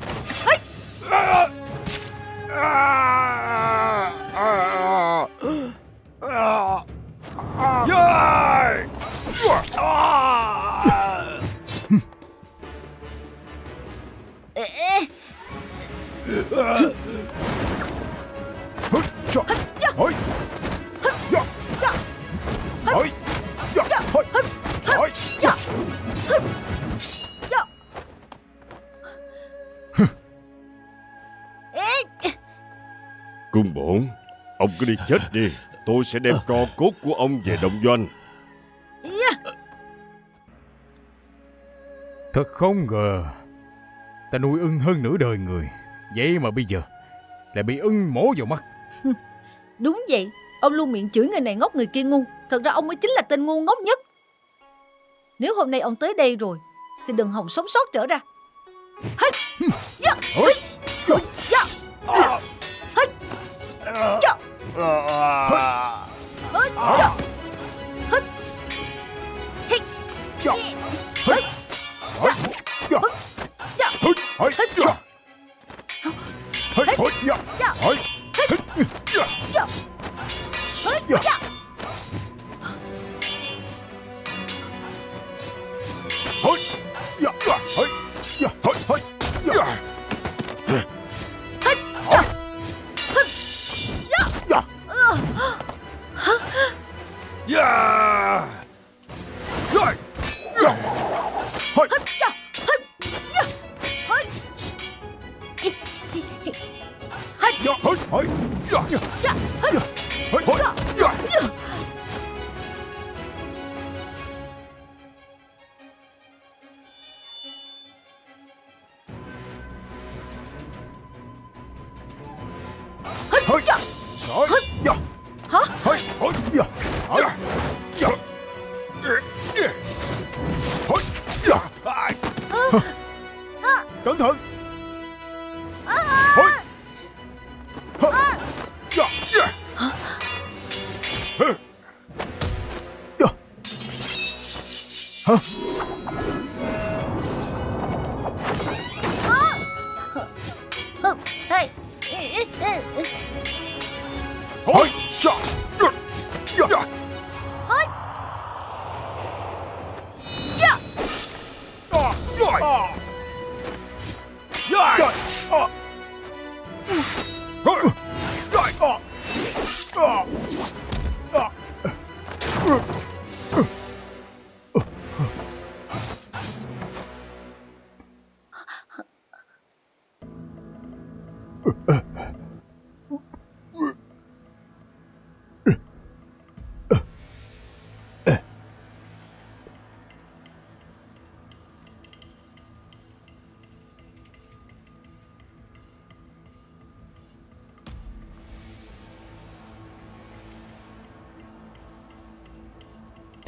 Cứ đi chết đi. Tôi sẽ đem tro cốt của ông về động doanh. Thật không ngờ Ta nuôi ưng hơn nửa đời người. Vậy mà bây giờ Lại bị ưng mổ vào mắt. Đúng vậy. Ông luôn miệng chửi người này ngốc người kia ngu. Thật ra ông mới chính là tên ngu ngốc nhất. Nếu hôm nay ông tới đây rồi Thì đừng hòng sống sót trở ra 아. 헛. 헛. 헥. 야. 헛. 야. 헛. 야. 헛. 야. 헛. 야. 헛. 야. 헛. 야.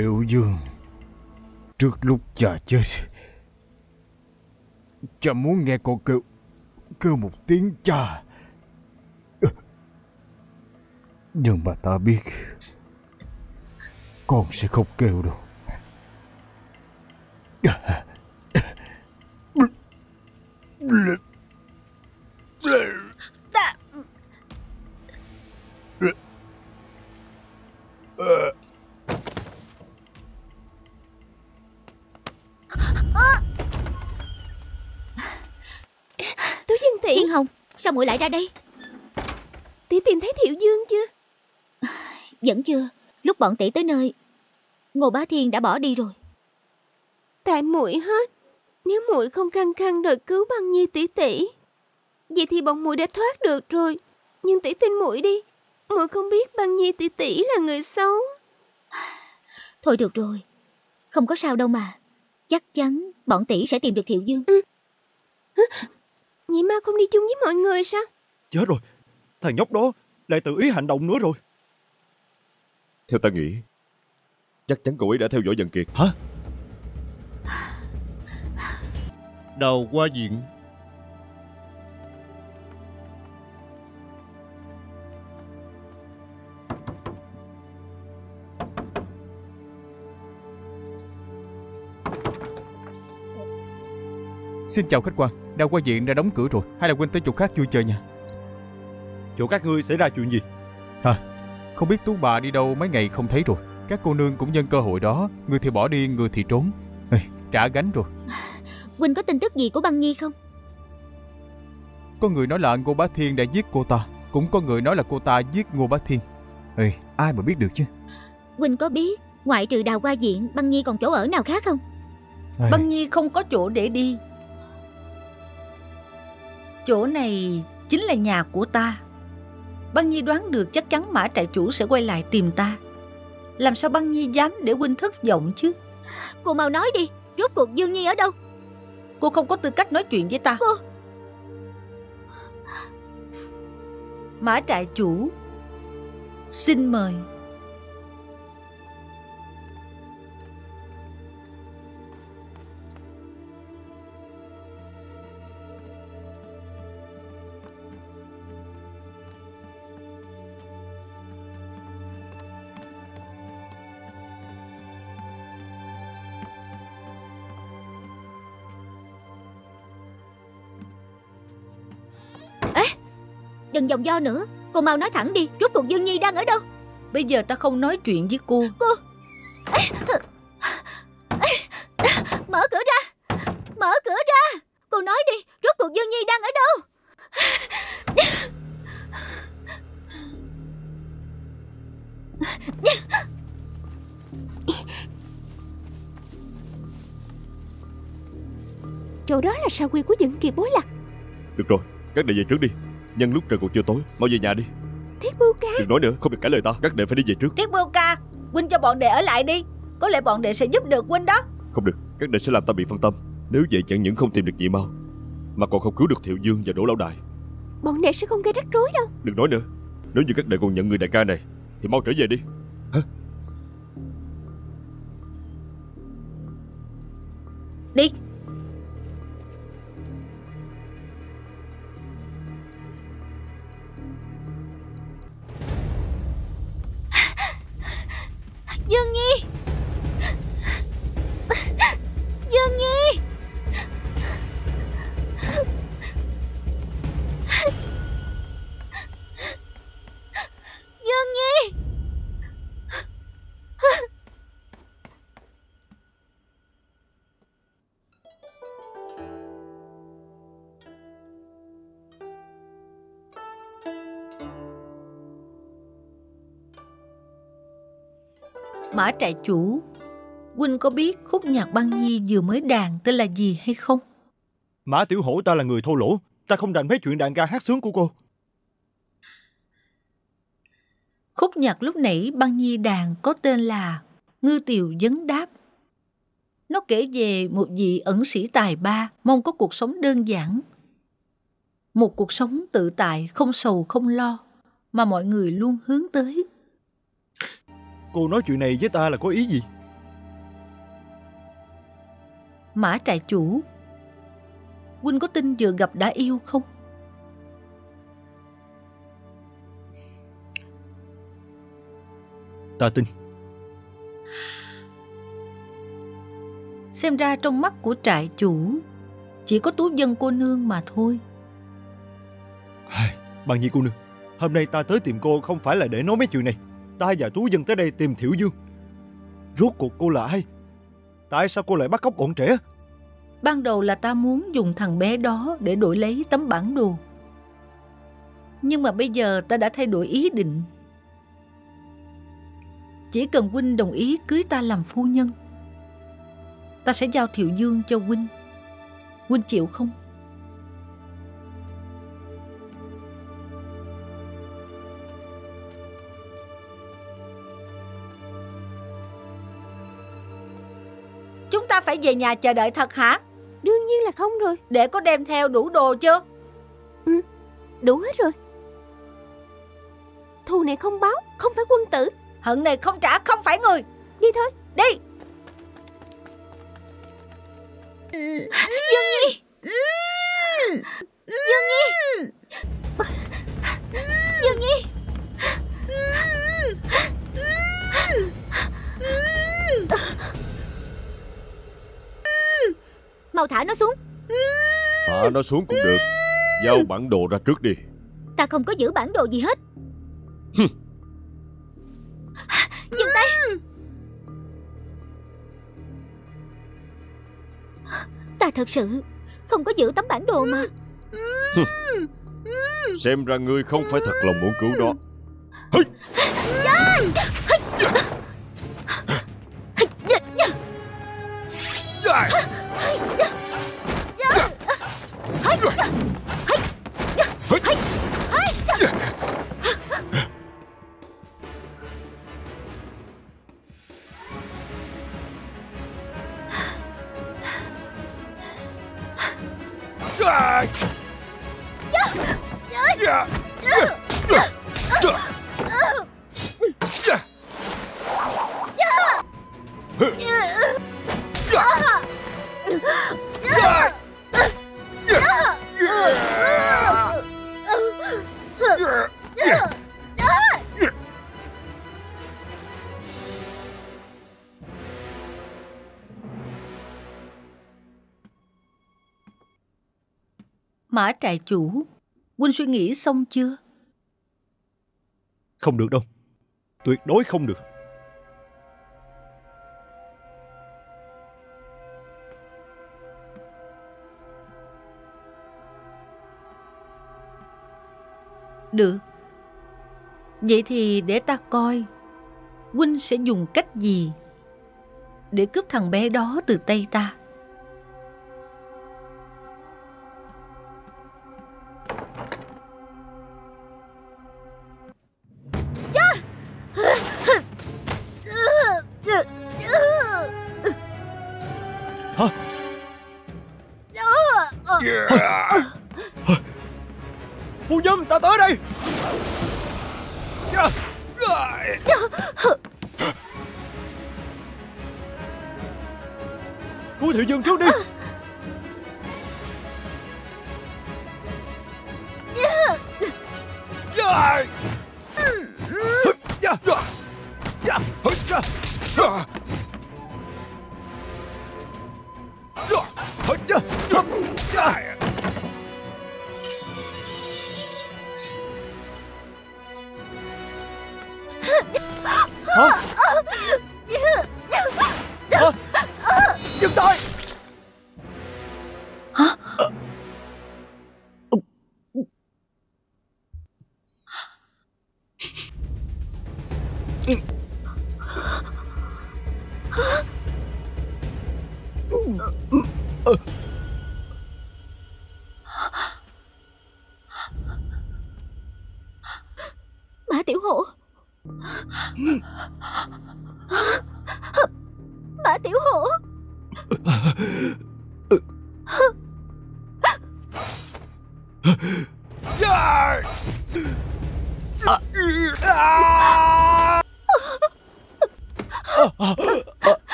Hiệu Dương. Trước lúc cha chết, Cha muốn nghe con kêu Kêu một tiếng cha. Nhưng mà ta biết, Con sẽ không kêu đâu muội lại ra đây. Tỷ tìm thấy Thiệu Dương chưa? Vẫn chưa. Lúc bọn tỷ tới nơi Ngô Bá Thiên đã bỏ đi rồi. Tại muội hết. Nếu muội không căng căng đòi cứu băng nhi tỷ tỷ, vậy thì bọn muội đã thoát được rồi. Nhưng tỷ tin muội đi, muội không biết băng nhi tỷ tỷ là người xấu. Thôi được rồi. Không có sao đâu mà. Chắc chắn bọn tỷ sẽ tìm được Thiệu Dương Nhị ma không đi chung với mọi người sao? Chết rồi. Thằng nhóc đó lại tự ý hành động nữa rồi. Theo ta nghĩ Chắc chắn cậu ấy đã theo dõi dần kiệt Hả? Đào qua diện Xin chào khách quan Đào qua diện đã đóng cửa rồi. Hay là quên tới chỗ khác vui chơi nha. Chỗ các ngươi xảy ra chuyện gì? Không biết tú bà đi đâu mấy ngày không thấy rồi. Các cô nương cũng nhân cơ hội đó. Người thì bỏ đi, người thì trốn. Ê, Trả gánh rồi. Huynh có tin tức gì của băng nhi không? Có người nói là Ngô Bá Thiên đã giết cô ta. Cũng có người nói là cô ta giết Ngô Bá Thiên. Ê, ai mà biết được chứ? Huynh có biết Ngoại trừ đào qua diện Băng nhi còn chỗ ở nào khác không? Ê, Băng Nhi không có chỗ để đi Chỗ này chính là nhà của ta. Băng Nhi đoán được chắc chắn mã trại chủ sẽ quay lại tìm ta. Làm sao Băng Nhi dám để huynh thất vọng chứ? Cô mau nói đi Rốt cuộc Dương Nhi ở đâu? Cô không có tư cách nói chuyện với ta. Cô! Mã trại chủ Xin mời Đừng vòng vo nữa. Cô mau nói thẳng đi Rốt cuộc Dương Nhi đang ở đâu? Bây giờ ta không nói chuyện với cô. Mở cửa ra. Mở cửa ra. Cô nói đi Rốt cuộc Dương Nhi đang ở đâu? Chỗ đó là sao quyên của những kiệt bối lạc? Được rồi, các đệ về trước đi Nhân lúc trời còn chưa tối, mau về nhà đi. Thiết bưu ca. Đừng nói nữa, không được cãi lời ta Các đệ phải đi về trước. Thiết Bưu ca Huynh cho bọn đệ ở lại đi. Có lẽ bọn đệ sẽ giúp được Huynh đó. Không được, các đệ sẽ làm ta bị phân tâm. Nếu vậy chẳng những không tìm được nhị mau Mà còn không cứu được Thiệu Dương và Đỗ Lão Đại. Bọn đệ sẽ không gây rắc rối đâu. Đừng nói nữa. Nếu như các đệ còn nhận người đại ca này Thì mau trở về đi. Đi Dương Nhi. Dương Nhi. Dương Nhi. Mã trại chủ Huynh có biết khúc nhạc băng nhi vừa mới đàn tên là gì hay không? Mã Tiểu Hổ ta là người thô lỗ Ta không rành mấy chuyện đàn ca hát sướng của cô Khúc nhạc lúc nãy băng nhi đàn có tên là Ngư Tiều Vấn Đáp. Nó kể về một vị ẩn sĩ tài ba mong có cuộc sống đơn giản. Một cuộc sống tự tại, không sầu không lo, mà mọi người luôn hướng tới. Cô nói chuyện này với ta là có ý gì Mã trại chủ, Huynh có tin vừa gặp đã yêu không? Ta tin Xem ra trong mắt của trại chủ, chỉ có tú dân cô nương mà thôi. Bằng nhi cô nương Hôm nay ta tới tìm cô không phải là để nói mấy chuyện này Ta và Tú Dân tới đây tìm Thiệu Dương Rốt cuộc cô là ai Tại sao cô lại bắt cóc bọn trẻ Ban đầu là ta muốn dùng thằng bé đó để đổi lấy tấm bản đồ. Nhưng mà bây giờ ta đã thay đổi ý định. Chỉ cần huynh đồng ý cưới ta làm phu nhân. Ta sẽ giao Thiệu Dương cho huynh. Huynh chịu không? Phải về nhà chờ đợi thật hả? Đương nhiên là không rồi. Để có đem theo đủ đồ chưa Đủ hết rồi. Thù này không báo Không phải quân tử. Hận này không trả không phải người. Đi thôi. Đi. Dương Nhi. Dương Nhi. Dương Nhi Mau thả nó xuống. Thả nó xuống cũng được. Giao bản đồ ra trước đi. Ta không có giữ bản đồ gì hết. Dừng tay. Ta thật sự không có giữ tấm bản đồ mà. Xem ra ngươi không phải thật lòng muốn cứu nó Mã trại chủ, huynh suy nghĩ xong chưa? Không được đâu. Tuyệt đối không được. Được. Vậy thì để ta coi Huynh sẽ dùng cách gì để cướp thằng bé đó từ tay ta.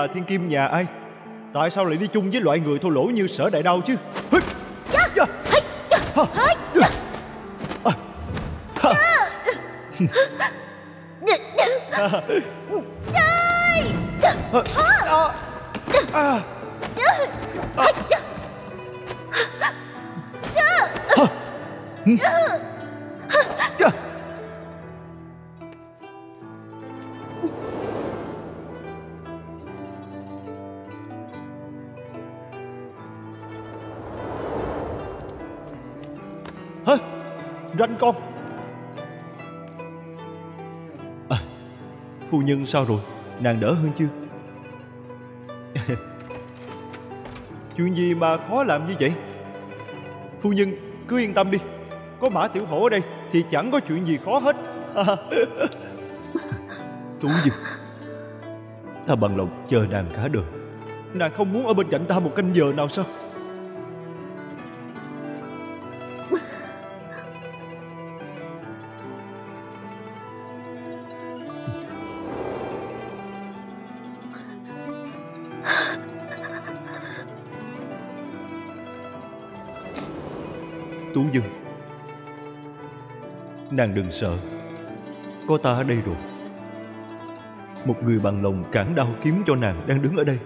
Là thiên kim nhà ai? Tại sao lại đi chung với loại người thô lỗ như sở đại đao chứ? Hít! nhân sao rồi? Nàng đỡ hơn chưa? Chuyện gì mà khó làm như vậy? Phu nhân cứ yên tâm đi. Có mã tiểu hổ ở đây Thì chẳng có chuyện gì khó hết. Tú dừng Ta bằng lòng chờ nàng cả đời. Nàng không muốn ở bên cạnh ta một canh giờ nào sao Tú Dương Nàng đừng sợ Có ta ở đây rồi. Một người bằng lòng cản đau kiếm cho nàng đang đứng ở đây.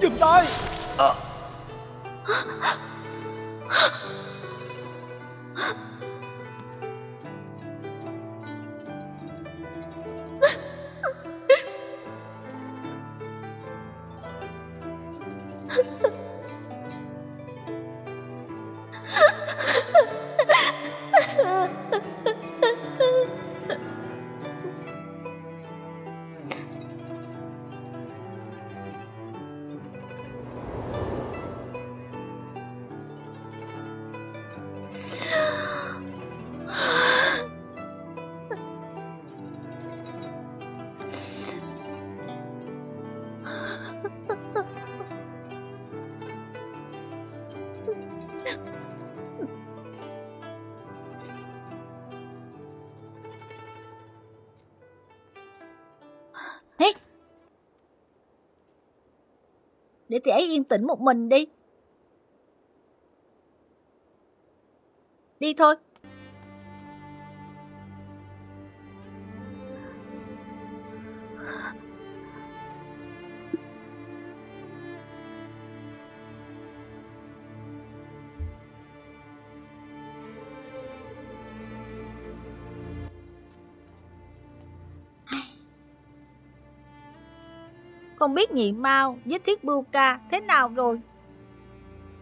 Dừng tay! Để ấy yên tĩnh một mình đi. Đi thôi. Biết nhị Mao với Thiết Bưu Ca thế nào rồi?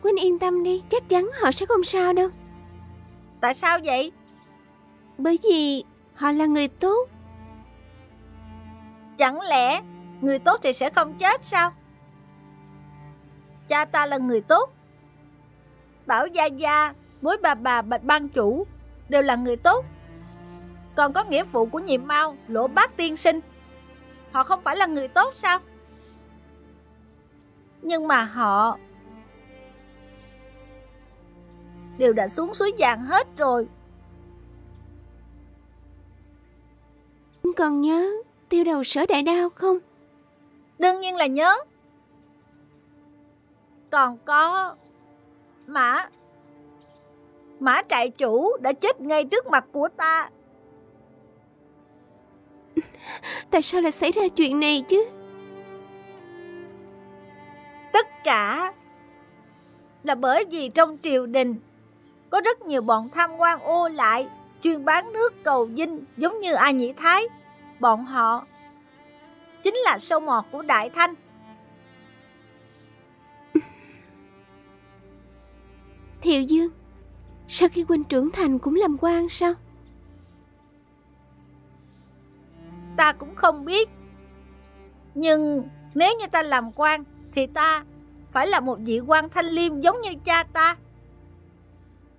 Quynh yên tâm đi, chắc chắn họ sẽ không sao đâu. Tại sao vậy? Bởi vì họ là người tốt. Chẳng lẽ người tốt thì sẽ không chết sao? Cha ta là người tốt. Bảo Gia Gia, bối bà bà Bạch Ban Chủ đều là người tốt. Còn có nghĩa phụ của nhị Mao, lỗ bác tiên sinh. Họ không phải là người tốt sao? Nhưng mà họ đều đã xuống suối vàng hết rồi. Còn nhớ tiêu đầu sở đại đao không? Đương nhiên là nhớ. Còn có Mã Mã trại chủ đã chết ngay trước mặt của ta. Tại sao lại xảy ra chuyện này chứ? Tất cả là bởi vì trong triều đình có rất nhiều bọn tham quan ô lại chuyên bán nước cầu dinh giống như A Nhĩ Thái. Bọn họ chính là sâu mọt của Đại Thanh. Thiệu Dương, sau khi huynh trưởng thành cũng làm quan sao? Ta cũng không biết. Nhưng nếu như ta làm quan thì ta phải là một vị quan thanh liêm giống như cha ta.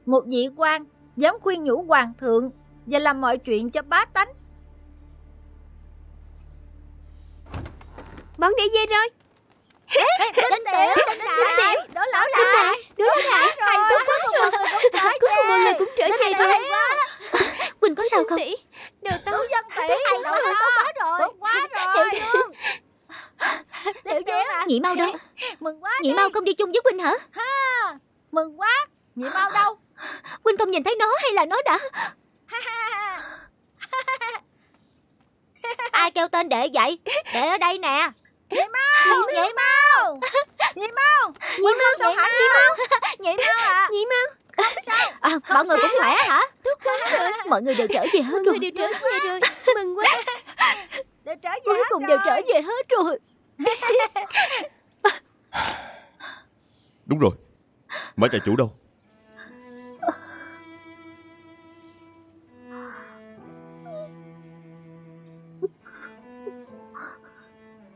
Một vị quan dám khuyên nhủ hoàng thượng và làm mọi chuyện cho bá tánh. Bọn đi dây rồi. Ê, Đinh Tiểu, Đinh Đại, đổ Đinh lại. Đại, đứa lại. Hai Tốt quá rồi. Cuối cùng mọi người cũng trở về rồi. Quỳnh có sao không? Đồ tấu Tú dân tỷ, đổ đổ lỗi tốt quá rồi. Tiểu. Dương, Tiểu, nhị mau đâu? mừng quá Nhị đi. mau không đi chung với Quỳnh hả? Ha, mừng quá. Nhị mau đâu? Quỳnh không nhìn thấy nó hay là nó đã... Ai kêu tên đệ vậy? Đệ ở đây nè. Nhị mau, nhị mau. Nhị mau, nhị mau sao hả nhị mau? Nhị mau à? Nhị mau, Không sao. à mọi người cũng khỏe hả? Mọi người đều trở về hết mọi rồi. người đều trở về rồi. Mừng quá. Để trở về Cuối cùng rồi. đều trở về hết rồi. Đúng rồi Mã trại chủ đâu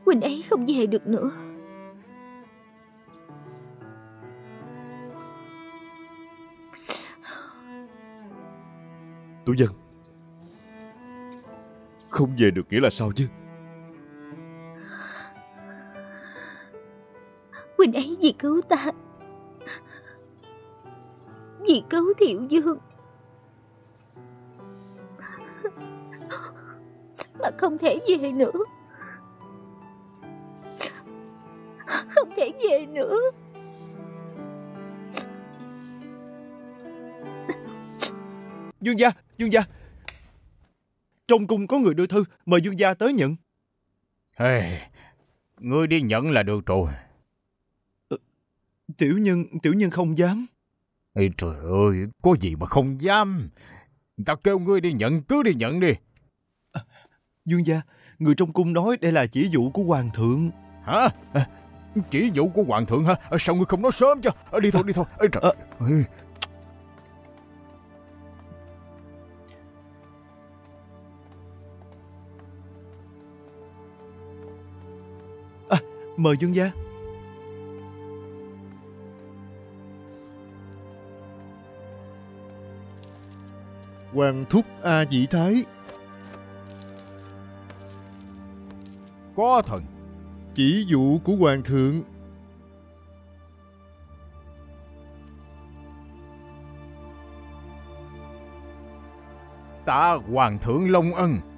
Quỳnh ấy không về được nữa. Tú dân Không về được nghĩa là sao chứ Quỳnh ấy vì cứu ta. Vì cứu Thiệu Dương. Mà không thể về nữa. Không thể về nữa. Dương gia, Dương gia. Trong cung có người đưa thư, mời Dương gia tới nhận. Hey, ngươi đi nhận là được rồi. Tiểu nhân, tiểu nhân không dám. Ê, trời ơi, có gì mà không dám. Người ta kêu ngươi đi nhận, cứ đi nhận đi. Dương gia, người trong cung nói đây là chỉ dụ của hoàng thượng. Hả? À, Chỉ vụ của hoàng thượng hả? À, Sao ngươi không nói sớm cho? À, Đi thôi, đi thôi. Ê, trời Ờ. Mời Dương gia. Hoàng thúc A Dĩ Thái Có thần. Chỉ dụ của Hoàng thượng Tạ hoàng thượng Long Ân.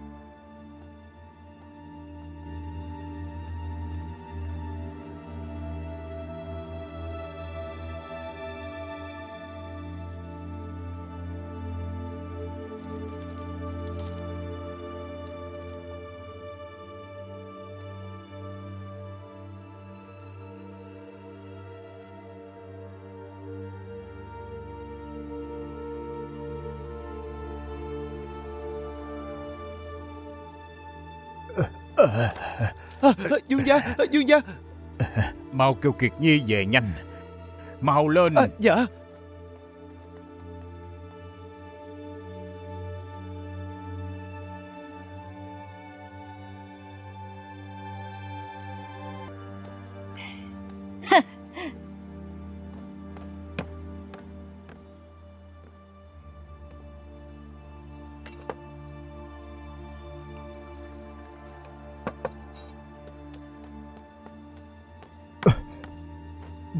À, Dương gia Dương gia. Mau kêu Kiệt Nhi về nhanh. Mau lên. À, Dạ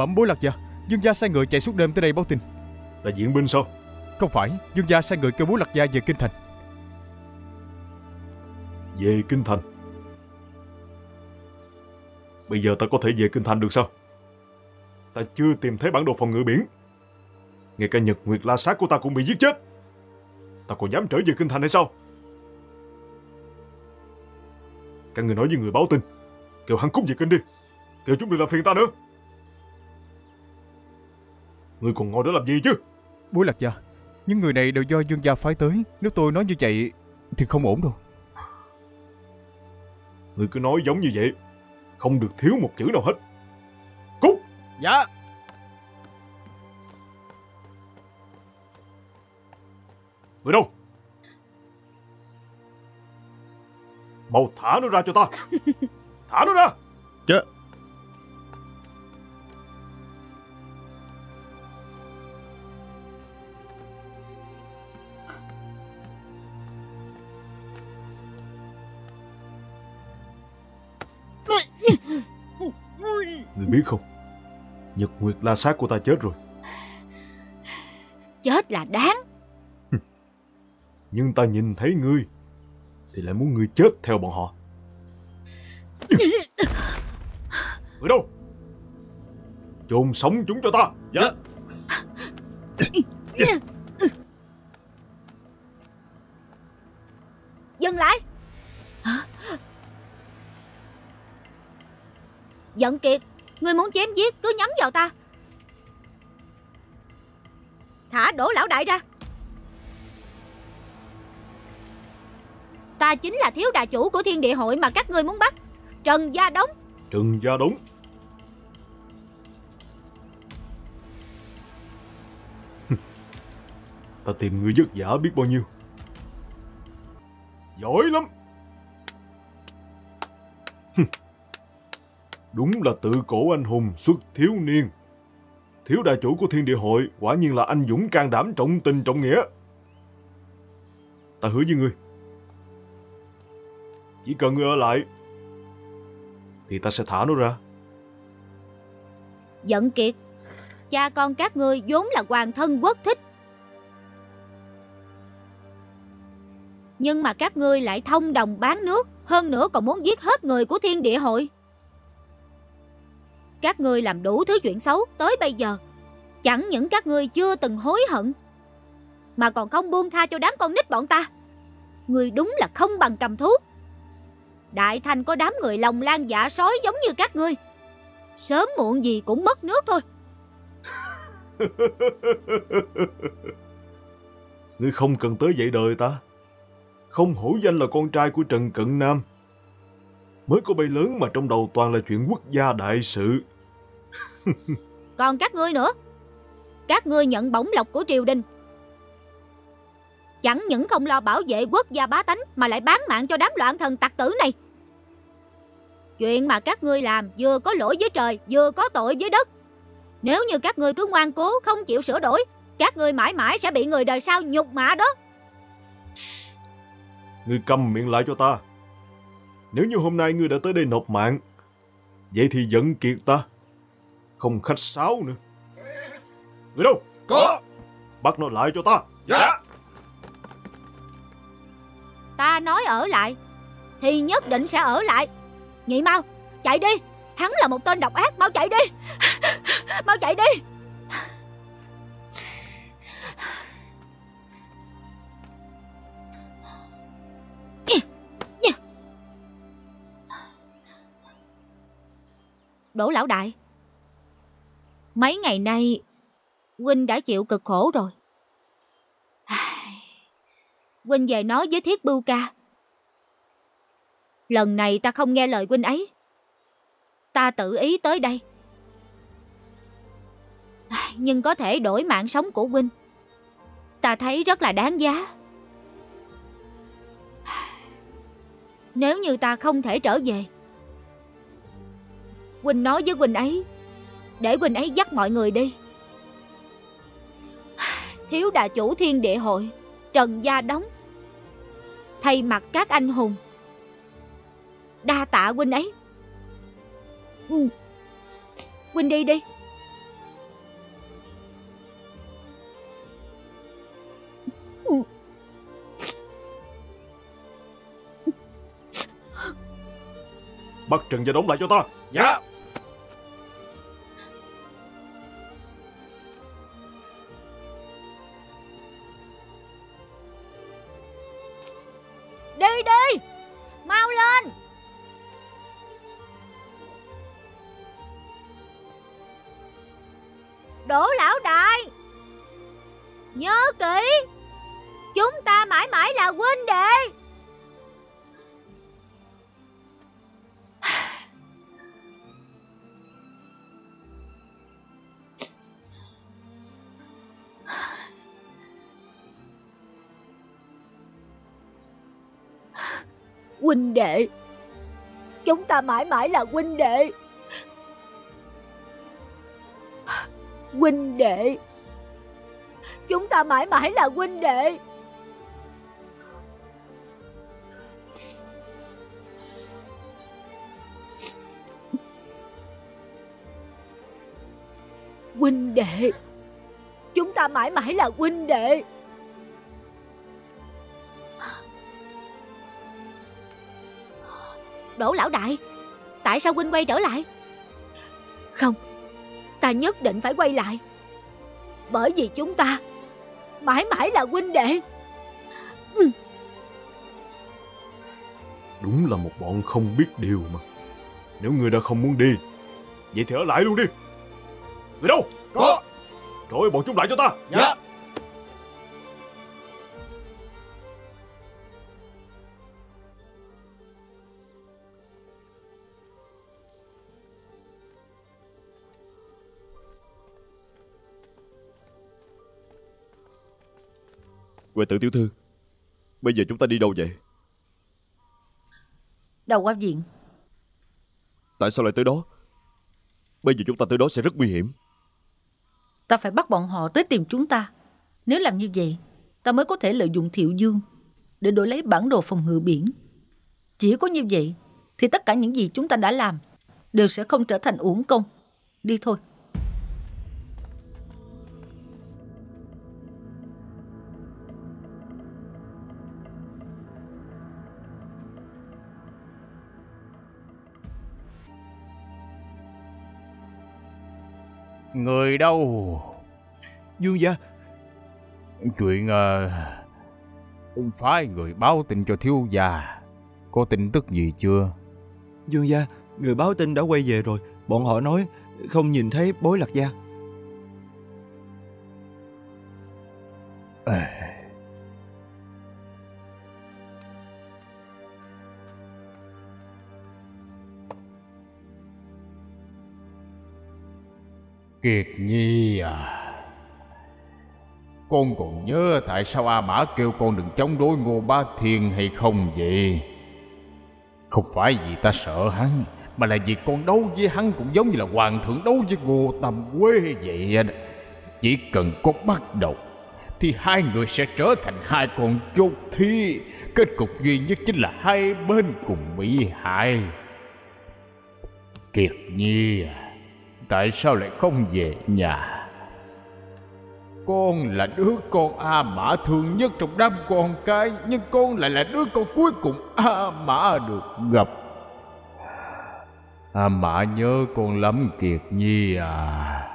Bẩm bối lạc gia. Dương gia sai người chạy suốt đêm tới đây báo tin. Là diễn binh sao? Không phải Dương gia sai người kêu bối lạc gia về kinh thành. Về kinh thành? Bây giờ ta có thể về kinh thành được sao? Ta chưa tìm thấy bản đồ phòng ngự biển. Ngay cả Nhật Nguyệt La Sát của ta cũng bị giết chết. Ta còn dám trở về kinh thành hay sao? Các người nói với người báo tin. Kêu hắn cút về kinh đi. Kêu chúng đừng làm phiền ta nữa Ngươi còn ngồi đó làm gì chứ? Bối lạc gia Những người này đều do Dương gia phái tới. Nếu tôi nói như vậy Thì không ổn đâu. Ngươi cứ nói giống như vậy Không được thiếu một chữ nào hết. Cút! Dạ. Người đâu? Mau thả nó ra cho ta. Thả nó ra! Dạ biết không? Nhật Nguyệt La Sát của ta chết rồi. Chết là đáng. Nhưng ta nhìn thấy ngươi Thì lại muốn ngươi chết theo bọn họ. Người đâu? Chôn sống chúng cho ta. Dạ. Dừng lại. Giận Kiệt Ngươi muốn chém giết, cứ nhắm vào ta. Thả đổ lão đại ra. Ta chính là thiếu đà chủ của thiên địa hội mà các ngươi muốn bắt. Trần Gia Đống. Trần Gia Đống. Ta tìm người vất vả biết bao nhiêu. Giỏi lắm. Đúng là tự cổ anh hùng xuất thiếu niên. Thiếu đại chủ của thiên địa hội, Quả nhiên là anh dũng can đảm trọng tình trọng nghĩa. Ta hứa với ngươi, Chỉ cần ngươi ở lại, Thì ta sẽ thả nó ra. Giận Kiệt, Cha con các ngươi vốn là hoàng thân quốc thích. Nhưng mà các ngươi lại thông đồng bán nước, Hơn nữa còn muốn giết hết người của thiên địa hội. Các ngươi làm đủ thứ chuyện xấu tới bây giờ. Chẳng những các ngươi chưa từng hối hận, Mà còn không buông tha cho đám con nít bọn ta. Ngươi đúng là không bằng cầm thú. Đại thành có đám người lòng lan dạ sói giống như các ngươi. Sớm muộn gì cũng mất nước thôi. Ngươi không cần tới dạy đời ta. Không hổ danh là con trai của Trần Cận Nam. Mới có bay lớn mà trong đầu toàn là chuyện quốc gia đại sự. Còn các ngươi nữa? Các ngươi nhận bổng lộc của triều đình. Chẳng những không lo bảo vệ quốc gia bá tánh, Mà lại bán mạng cho đám loạn thần tặc tử này. Chuyện mà các ngươi làm vừa có lỗi với trời, Vừa có tội với đất. Nếu như các ngươi cứ ngoan cố, không chịu sửa đổi, Các ngươi mãi mãi sẽ bị người đời sau nhục mạ đó. Ngươi cầm miệng lại cho ta. Nếu như hôm nay ngươi đã tới đây nộp mạng, Vậy thì giận kiệt ta. Không khách sáo nữa. Người đâu? Có. Bắt nó lại cho ta. Dạ. Ta nói ở lại Thì nhất định sẽ ở lại. Nhị mau chạy đi. Hắn là một tên độc ác mau chạy đi. Mau chạy đi. Đỗ lão đại Mấy ngày nay Huynh đã chịu cực khổ rồi Huynh về nói với Thiết Bưu Ca, Lần này ta không nghe lời huynh ấy. Ta tự ý tới đây. Nhưng có thể đổi mạng sống của huynh. Ta thấy rất là đáng giá. Nếu như ta không thể trở về Huynh nói với Huynh ấy để Huynh ấy dắt mọi người đi. Thiếu đà chủ thiên địa hội, Trần Gia Đóng. Thay mặt các anh hùng. Đa tạ Huynh ấy. Ừ. Huynh đi đi. Ừ. Bắt Trần Gia Đống lại cho ta. Dạ. Đỗ lão đại. Nhớ kỹ, Chúng ta mãi mãi là huynh đệ. Huynh đệ, chúng ta mãi mãi là huynh đệ. Huynh đệ. Chúng ta mãi mãi là huynh đệ. Huynh đệ. Chúng ta mãi mãi là huynh đệ. Đỗ lão đại, Tại sao huynh quay trở lại? Ta nhất định phải quay lại. Bởi vì chúng ta Mãi mãi là huynh đệ. Ừ. Đúng là một bọn không biết điều mà. Nếu người đã không muốn đi Vậy thì ở lại luôn đi. Người đâu? Có. Gọi bọn chúng lại cho ta. Dạ Quệ tử tiểu thư. Bây giờ chúng ta đi đâu vậy? Đâu qua viện. Tại sao lại tới đó? Bây giờ chúng ta tới đó sẽ rất nguy hiểm. Ta phải bắt bọn họ tới tìm chúng ta. Nếu làm như vậy Ta mới có thể lợi dụng thiệu dương Để đổi lấy bản đồ phòng ngự biển. Chỉ có như vậy Thì tất cả những gì chúng ta đã làm Đều sẽ không trở thành uổng công. Đi thôi Người đâu? Dương gia. Chuyện uh, Phái người báo tin cho thiếu gia. Có tin tức gì chưa? Dương gia Người báo tin đã quay về rồi. Bọn họ nói không nhìn thấy bối lạc gia. À. Kiệt Nhi à. Con còn nhớ tại sao A Mã kêu con đừng chống đối Ngô Bá Thiên hay không vậy? Không phải vì ta sợ hắn, Mà là vì con đấu với hắn cũng giống như là hoàng thượng đấu với Ngô Tầm Quê vậy Chỉ cần có bắt đầu, Thì hai người sẽ trở thành hai con chốt thi Kết cục duy nhất chính là hai bên cùng bị hại. Kiệt Nhi à. Tại sao lại không về nhà? Con là đứa con A Mã thương nhất trong đám con cái, Nhưng con lại là đứa con cuối cùng A Mã được gặp. A Mã nhớ con lắm, Kiệt Nhi à.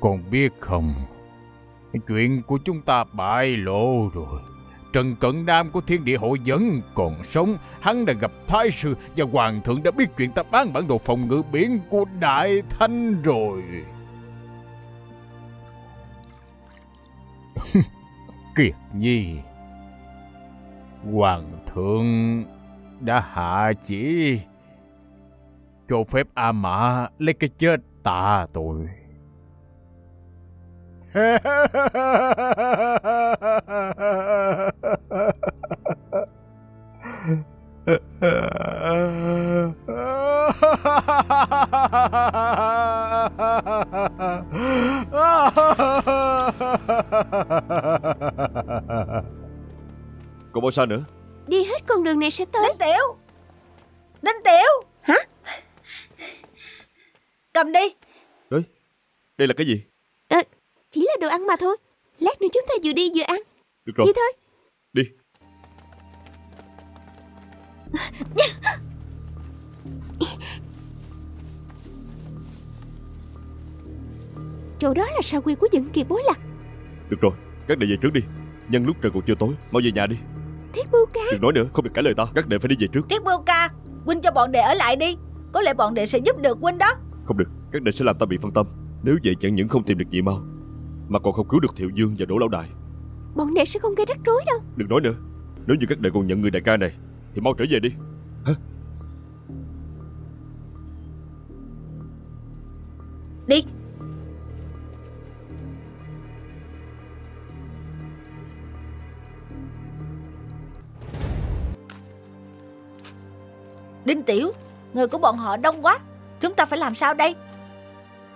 Con biết không? Chuyện của chúng ta bại lộ rồi. Trần Cận Nam của Thiên Địa Hội vẫn còn sống. Hắn đã gặp Thái Sư Và Hoàng thượng đã biết chuyện ta bán bản đồ phòng ngự biển của Đại Thanh rồi. Kiệt Nhi. Hoàng thượng đã hạ chỉ Cho phép A Mã lấy cái chết tạ tội còn bao xa nữa? Đi hết con đường này sẽ tới. Đinh Tiểu! Đinh Tiểu! Hả? Cầm đi! Đấy Đây là cái gì Chỉ là đồ ăn mà thôi. Lát nữa chúng ta vừa đi vừa ăn. Được rồi. Đi thôi. Đi. Chỗ đó là sao quy của dân kỳ bối lạc. Được rồi. Các đệ về trước đi. Nhân lúc trời còn chưa tối Mau về nhà đi. Thiết bưu ca. Đừng nói nữa Không được cãi lời ta. Các đệ phải đi về trước. Tiết Bưu ca Huynh cho bọn đệ ở lại đi. Có lẽ bọn đệ sẽ giúp được Huynh đó. Không được. Các đệ sẽ làm ta bị phân tâm. Nếu vậy chẳng những không tìm được nhị mau Mà còn không cứu được Thiệu Dương và Đỗ Lão Đại. Bọn đệ sẽ không gây rắc rối đâu. Đừng nói nữa. Nếu như các đệ còn nhận người đại ca này Thì mau trở về đi. Đi. Đinh Tiểu Người của bọn họ đông quá. Chúng ta phải làm sao đây?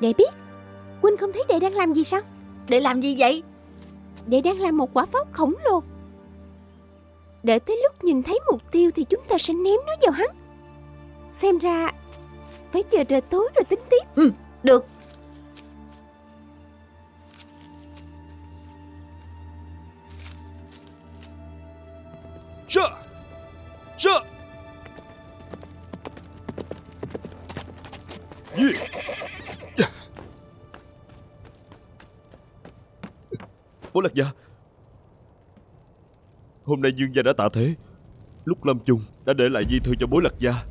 Đệ biết Huynh không thấy đệ đang làm gì sao Để làm gì vậy? Đệ đang làm một quả pháo khổng lồ. Đợi tới lúc nhìn thấy mục tiêu Thì chúng ta sẽ ném nó vào hắn. Xem ra Phải chờ trời tối rồi tính tiếp. Được. Chơ Chơ Yeah. Bố lạc gia Hôm nay Dương gia đã tạ thế. Lúc lâm chung, đã để lại di thư cho bố lạc gia.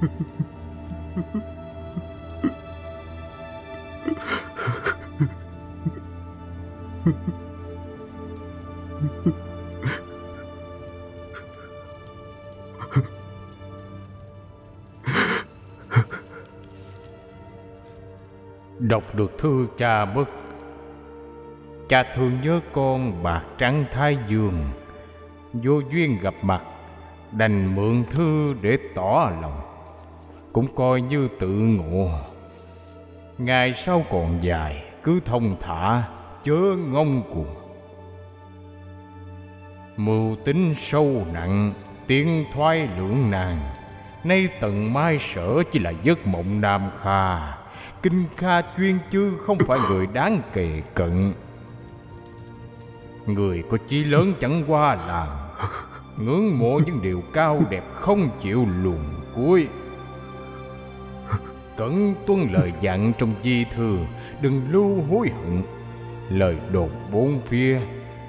Đọc được thư cha bất Cha thương nhớ con bạc trắng thái dương. Vô duyên gặp mặt, Đành mượn thư để tỏ lòng cũng coi như tự ngộ. Ngày sau còn dài, Cứ thông thả, Chớ ngông cuồng. Mưu tính sâu nặng, tiếng thoái lưỡng nan. Nay tận mai sở chỉ là giấc mộng nam kha. Kinh Kha chuyên chư không phải người đáng kề cận. Người có chí lớn chẳng qua là Ngưỡng mộ những điều cao đẹp không chịu luồn cuối cẩn tuân lời dặn trong di thư. Đừng lưu hối hận. Lời đồn bốn phía,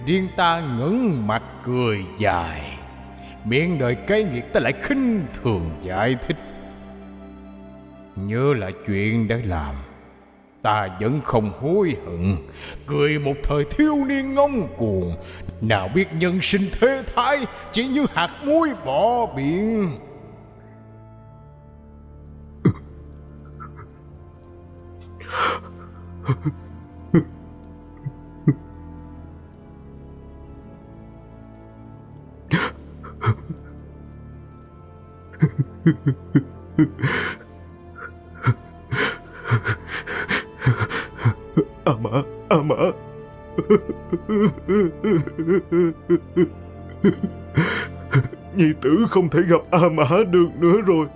Riêng ta ngẩng mặt cười dài. Miệng đời cái nghiệt ta lại khinh thường giải thích. Nhớ lại chuyện đã làm, Ta vẫn không hối hận. Cười một thời thiếu niên ngông cuồng. Nào biết nhân sinh thế thái, Chỉ như hạt muối bỏ biển. À Ama, Ama, à Nhi tử không thể gặp A Mã được nữa rồi. “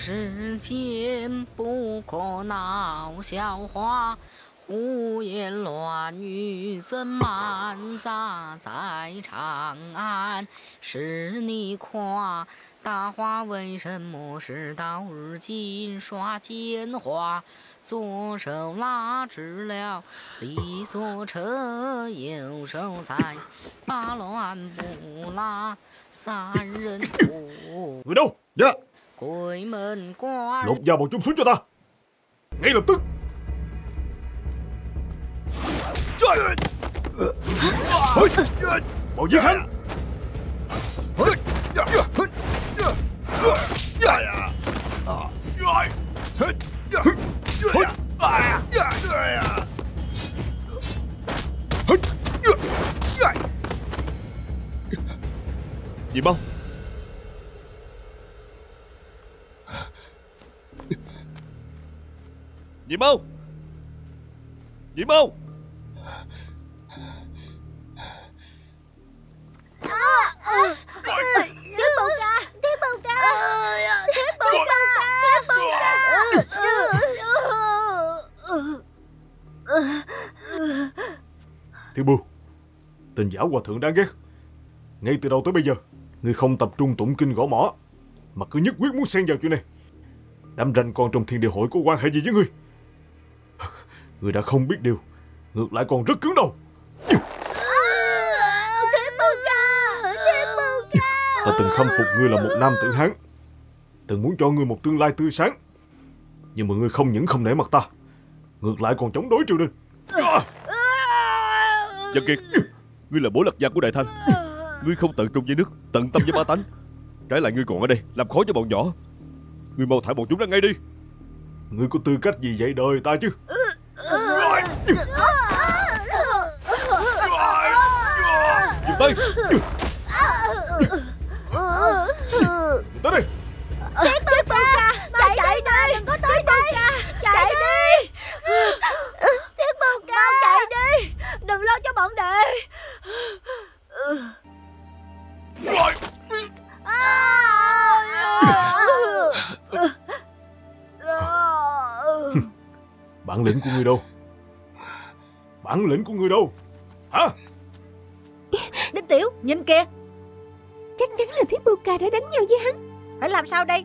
世间不可闹笑话，胡言乱语怎满杂在长安？是你夸大话，为什么事到如今耍奸猾？左手拉直了李左车，右手在把乱不拉，三人扶 Lột da bọn chúng xuống cho ta. Ngay lập tức. Bọn giết hắn. Dì mau Dì mau Dì mau Thiết bồ ca Thiết bồ ca Thiết bồ ca Thiết bồ ca Tiểu Bưu. Tình giả hòa thượng đáng ghét. Ngay từ đầu tới bây giờ, ngươi không tập trung tụng kinh gõ mỏ, mà cứ nhất quyết muốn xen vào chuyện này. Đám ranh con trong thiên địa hội có quan hệ gì với ngươi? Ngươi đã không biết điều, ngược lại còn rất cứng đầu. Ta từng khâm phục ngươi là một nam tử hán, từng muốn cho ngươi một tương lai tươi sáng. Nhưng mà ngươi không những không nể mặt ta, ngược lại còn chống đối triều đình. Dân Kiệt Ngươi là bố lạc gia của Đại Thanh Ngươi không tận trung với nước Tận tâm với ba tánh Trái lại ngươi còn ở đây Làm khó cho bọn nhỏ Ngươi mau thả bọn chúng ra ngay đi Ngươi có tư cách gì dạy đời ta chứ? Dừng tay. Tới đây! Thiết bồ ca Chạy chạy đi Đừng có tới đây. Chạy đi. Thiết bồ ca Mau chạy đi. Đừng lo cho bọn đệ Bản lĩnh của ngươi đâu? Bản lĩnh của ngươi đâu? Hả? Nhìn kìa. Chắc chắn là Thiết Bưu Ca đã đánh nhau với hắn. Phải làm sao đây?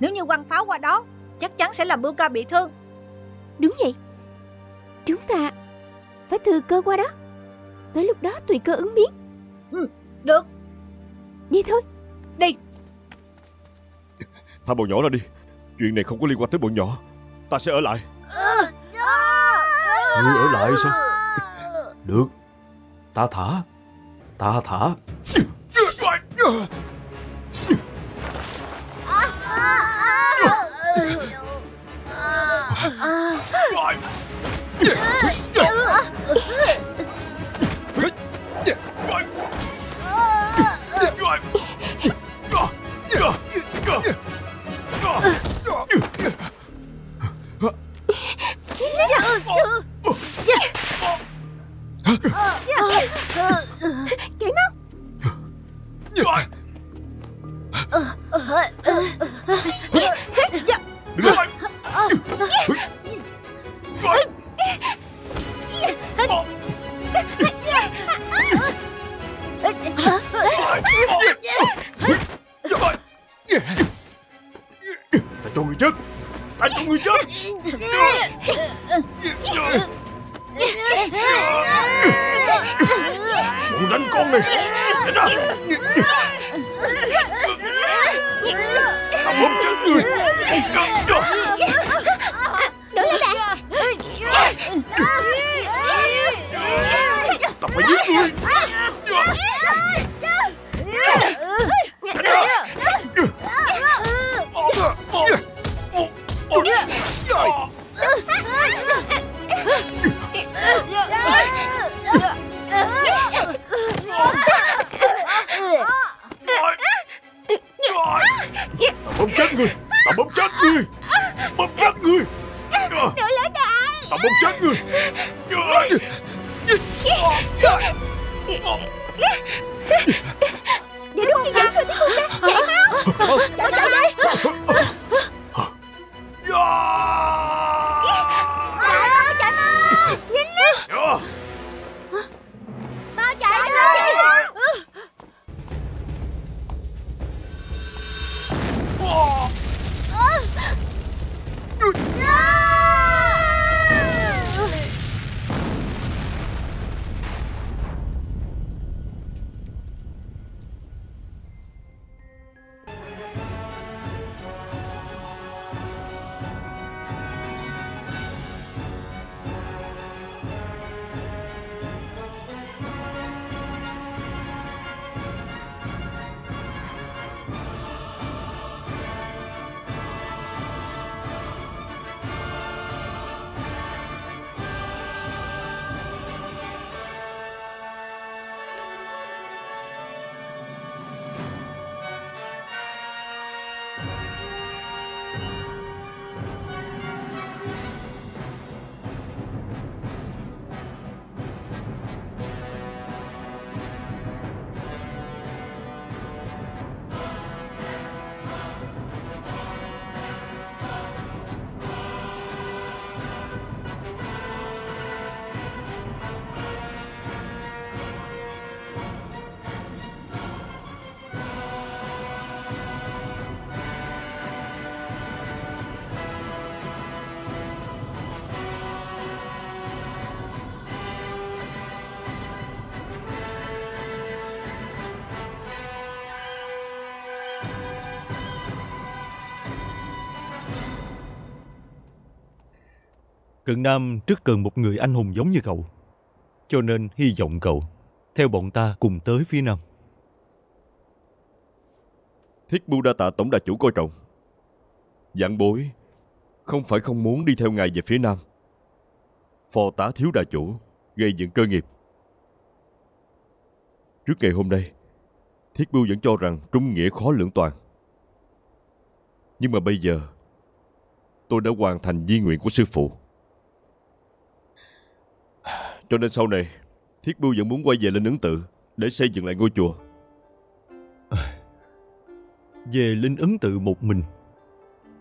Nếu như quăng pháo qua đó Chắc chắn sẽ làm Bưu ca bị thương. Đúng vậy. Chúng ta phải thừa cơ qua đó. Tới lúc đó tùy cơ ứng biến. Ừ, Được. Đi thôi. Đi. Thả bọn nhỏ ra đi. Chuyện này không có liên quan tới bọn nhỏ. Ta sẽ ở lại Ngươi ở lại sao? Được. Ta thả. Ta thả. Yeah! Cận Nam rất cần một người anh hùng giống như cậu. Cho nên hy vọng cậu theo bọn ta cùng tới phía Nam. Thiết Bưu đa tạ tổng đà chủ coi trọng. Giảng bối, Không phải không muốn đi theo ngài về phía Nam. Phò tá thiếu đà chủ, Gây dựng cơ nghiệp. Trước ngày hôm nay, Thiết Bưu vẫn cho rằng trung nghĩa khó lưỡng toàn. Nhưng mà bây giờ, Tôi đã hoàn thành di nguyện của sư phụ. Cho nên sau này Thiết Bưu vẫn muốn quay về lên ấn tự Để xây dựng lại ngôi chùa Về Linh Ấn Tự một mình,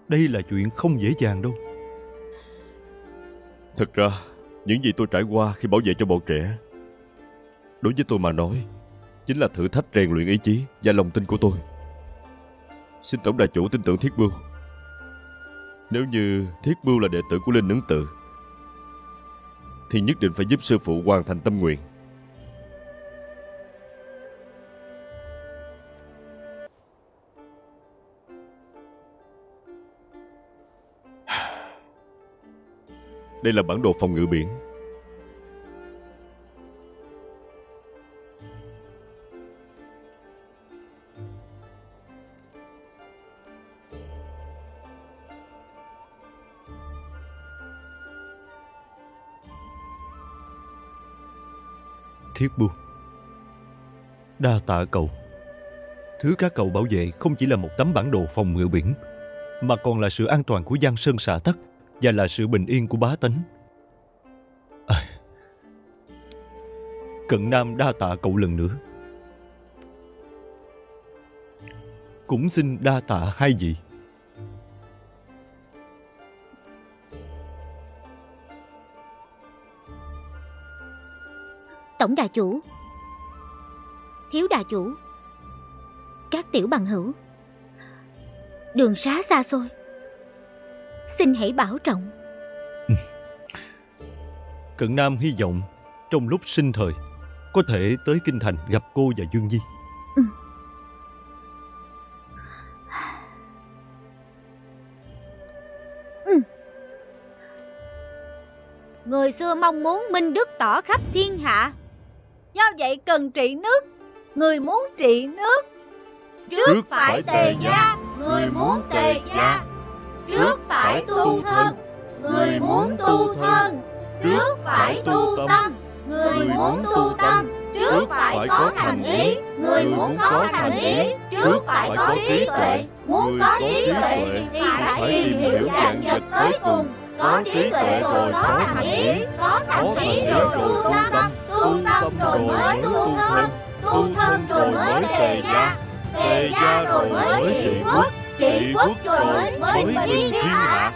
đây là chuyện không dễ dàng đâu. Thật ra, những gì tôi trải qua khi bảo vệ cho bọn trẻ, đối với tôi mà nói, chính là thử thách rèn luyện ý chí và lòng tin của tôi. Xin tổng đại chủ tin tưởng Thiết Bưu. Nếu như Thiết Bưu là đệ tử của Linh Nướng Tự, thì nhất định phải giúp sư phụ hoàn thành tâm nguyện. Đây là bản đồ phòng ngự biển. Thiết buông. Đa tạ cậu Thứ các cậu bảo vệ không chỉ là một tấm bản đồ phòng ngự biển, Mà còn là sự an toàn của Giang Sơn xã tắc Và là sự bình yên của bá tánh à. Cận Nam đa tạ cậu lần nữa Cũng xin đa tạ hai vị Tổng đà chủ. Thiếu đà chủ. Các tiểu bằng hữu. Đường xá xa xôi. Xin hãy bảo trọng. Cận Nam hy vọng Trong lúc sinh thời Có thể tới Kinh Thành gặp cô và Dương Di Người xưa mong muốn minh đức tỏ khắp thiên hạ Do vậy cần trị nước. Người muốn trị nước. Trước, Trước phải tề gia Người muốn tề gia. Trước phải tu thân Người muốn tu thân. Trước phải tu tâm Người muốn tu tâm. Trước phải có thành ý Người muốn có thành ý. Trước phải có trí tuệ Muốn có trí tuệ thì phải tìm hiểu dạng vật tới cùng. Có trí tuệ rồi có thành ý Có thành ý rồi tu tâm Tu tâm rồi mới tu thân. Tu thân rồi mới tề gia. Tề gia rồi mới trị quốc. Trị quốc rồi mới bình thiên hạ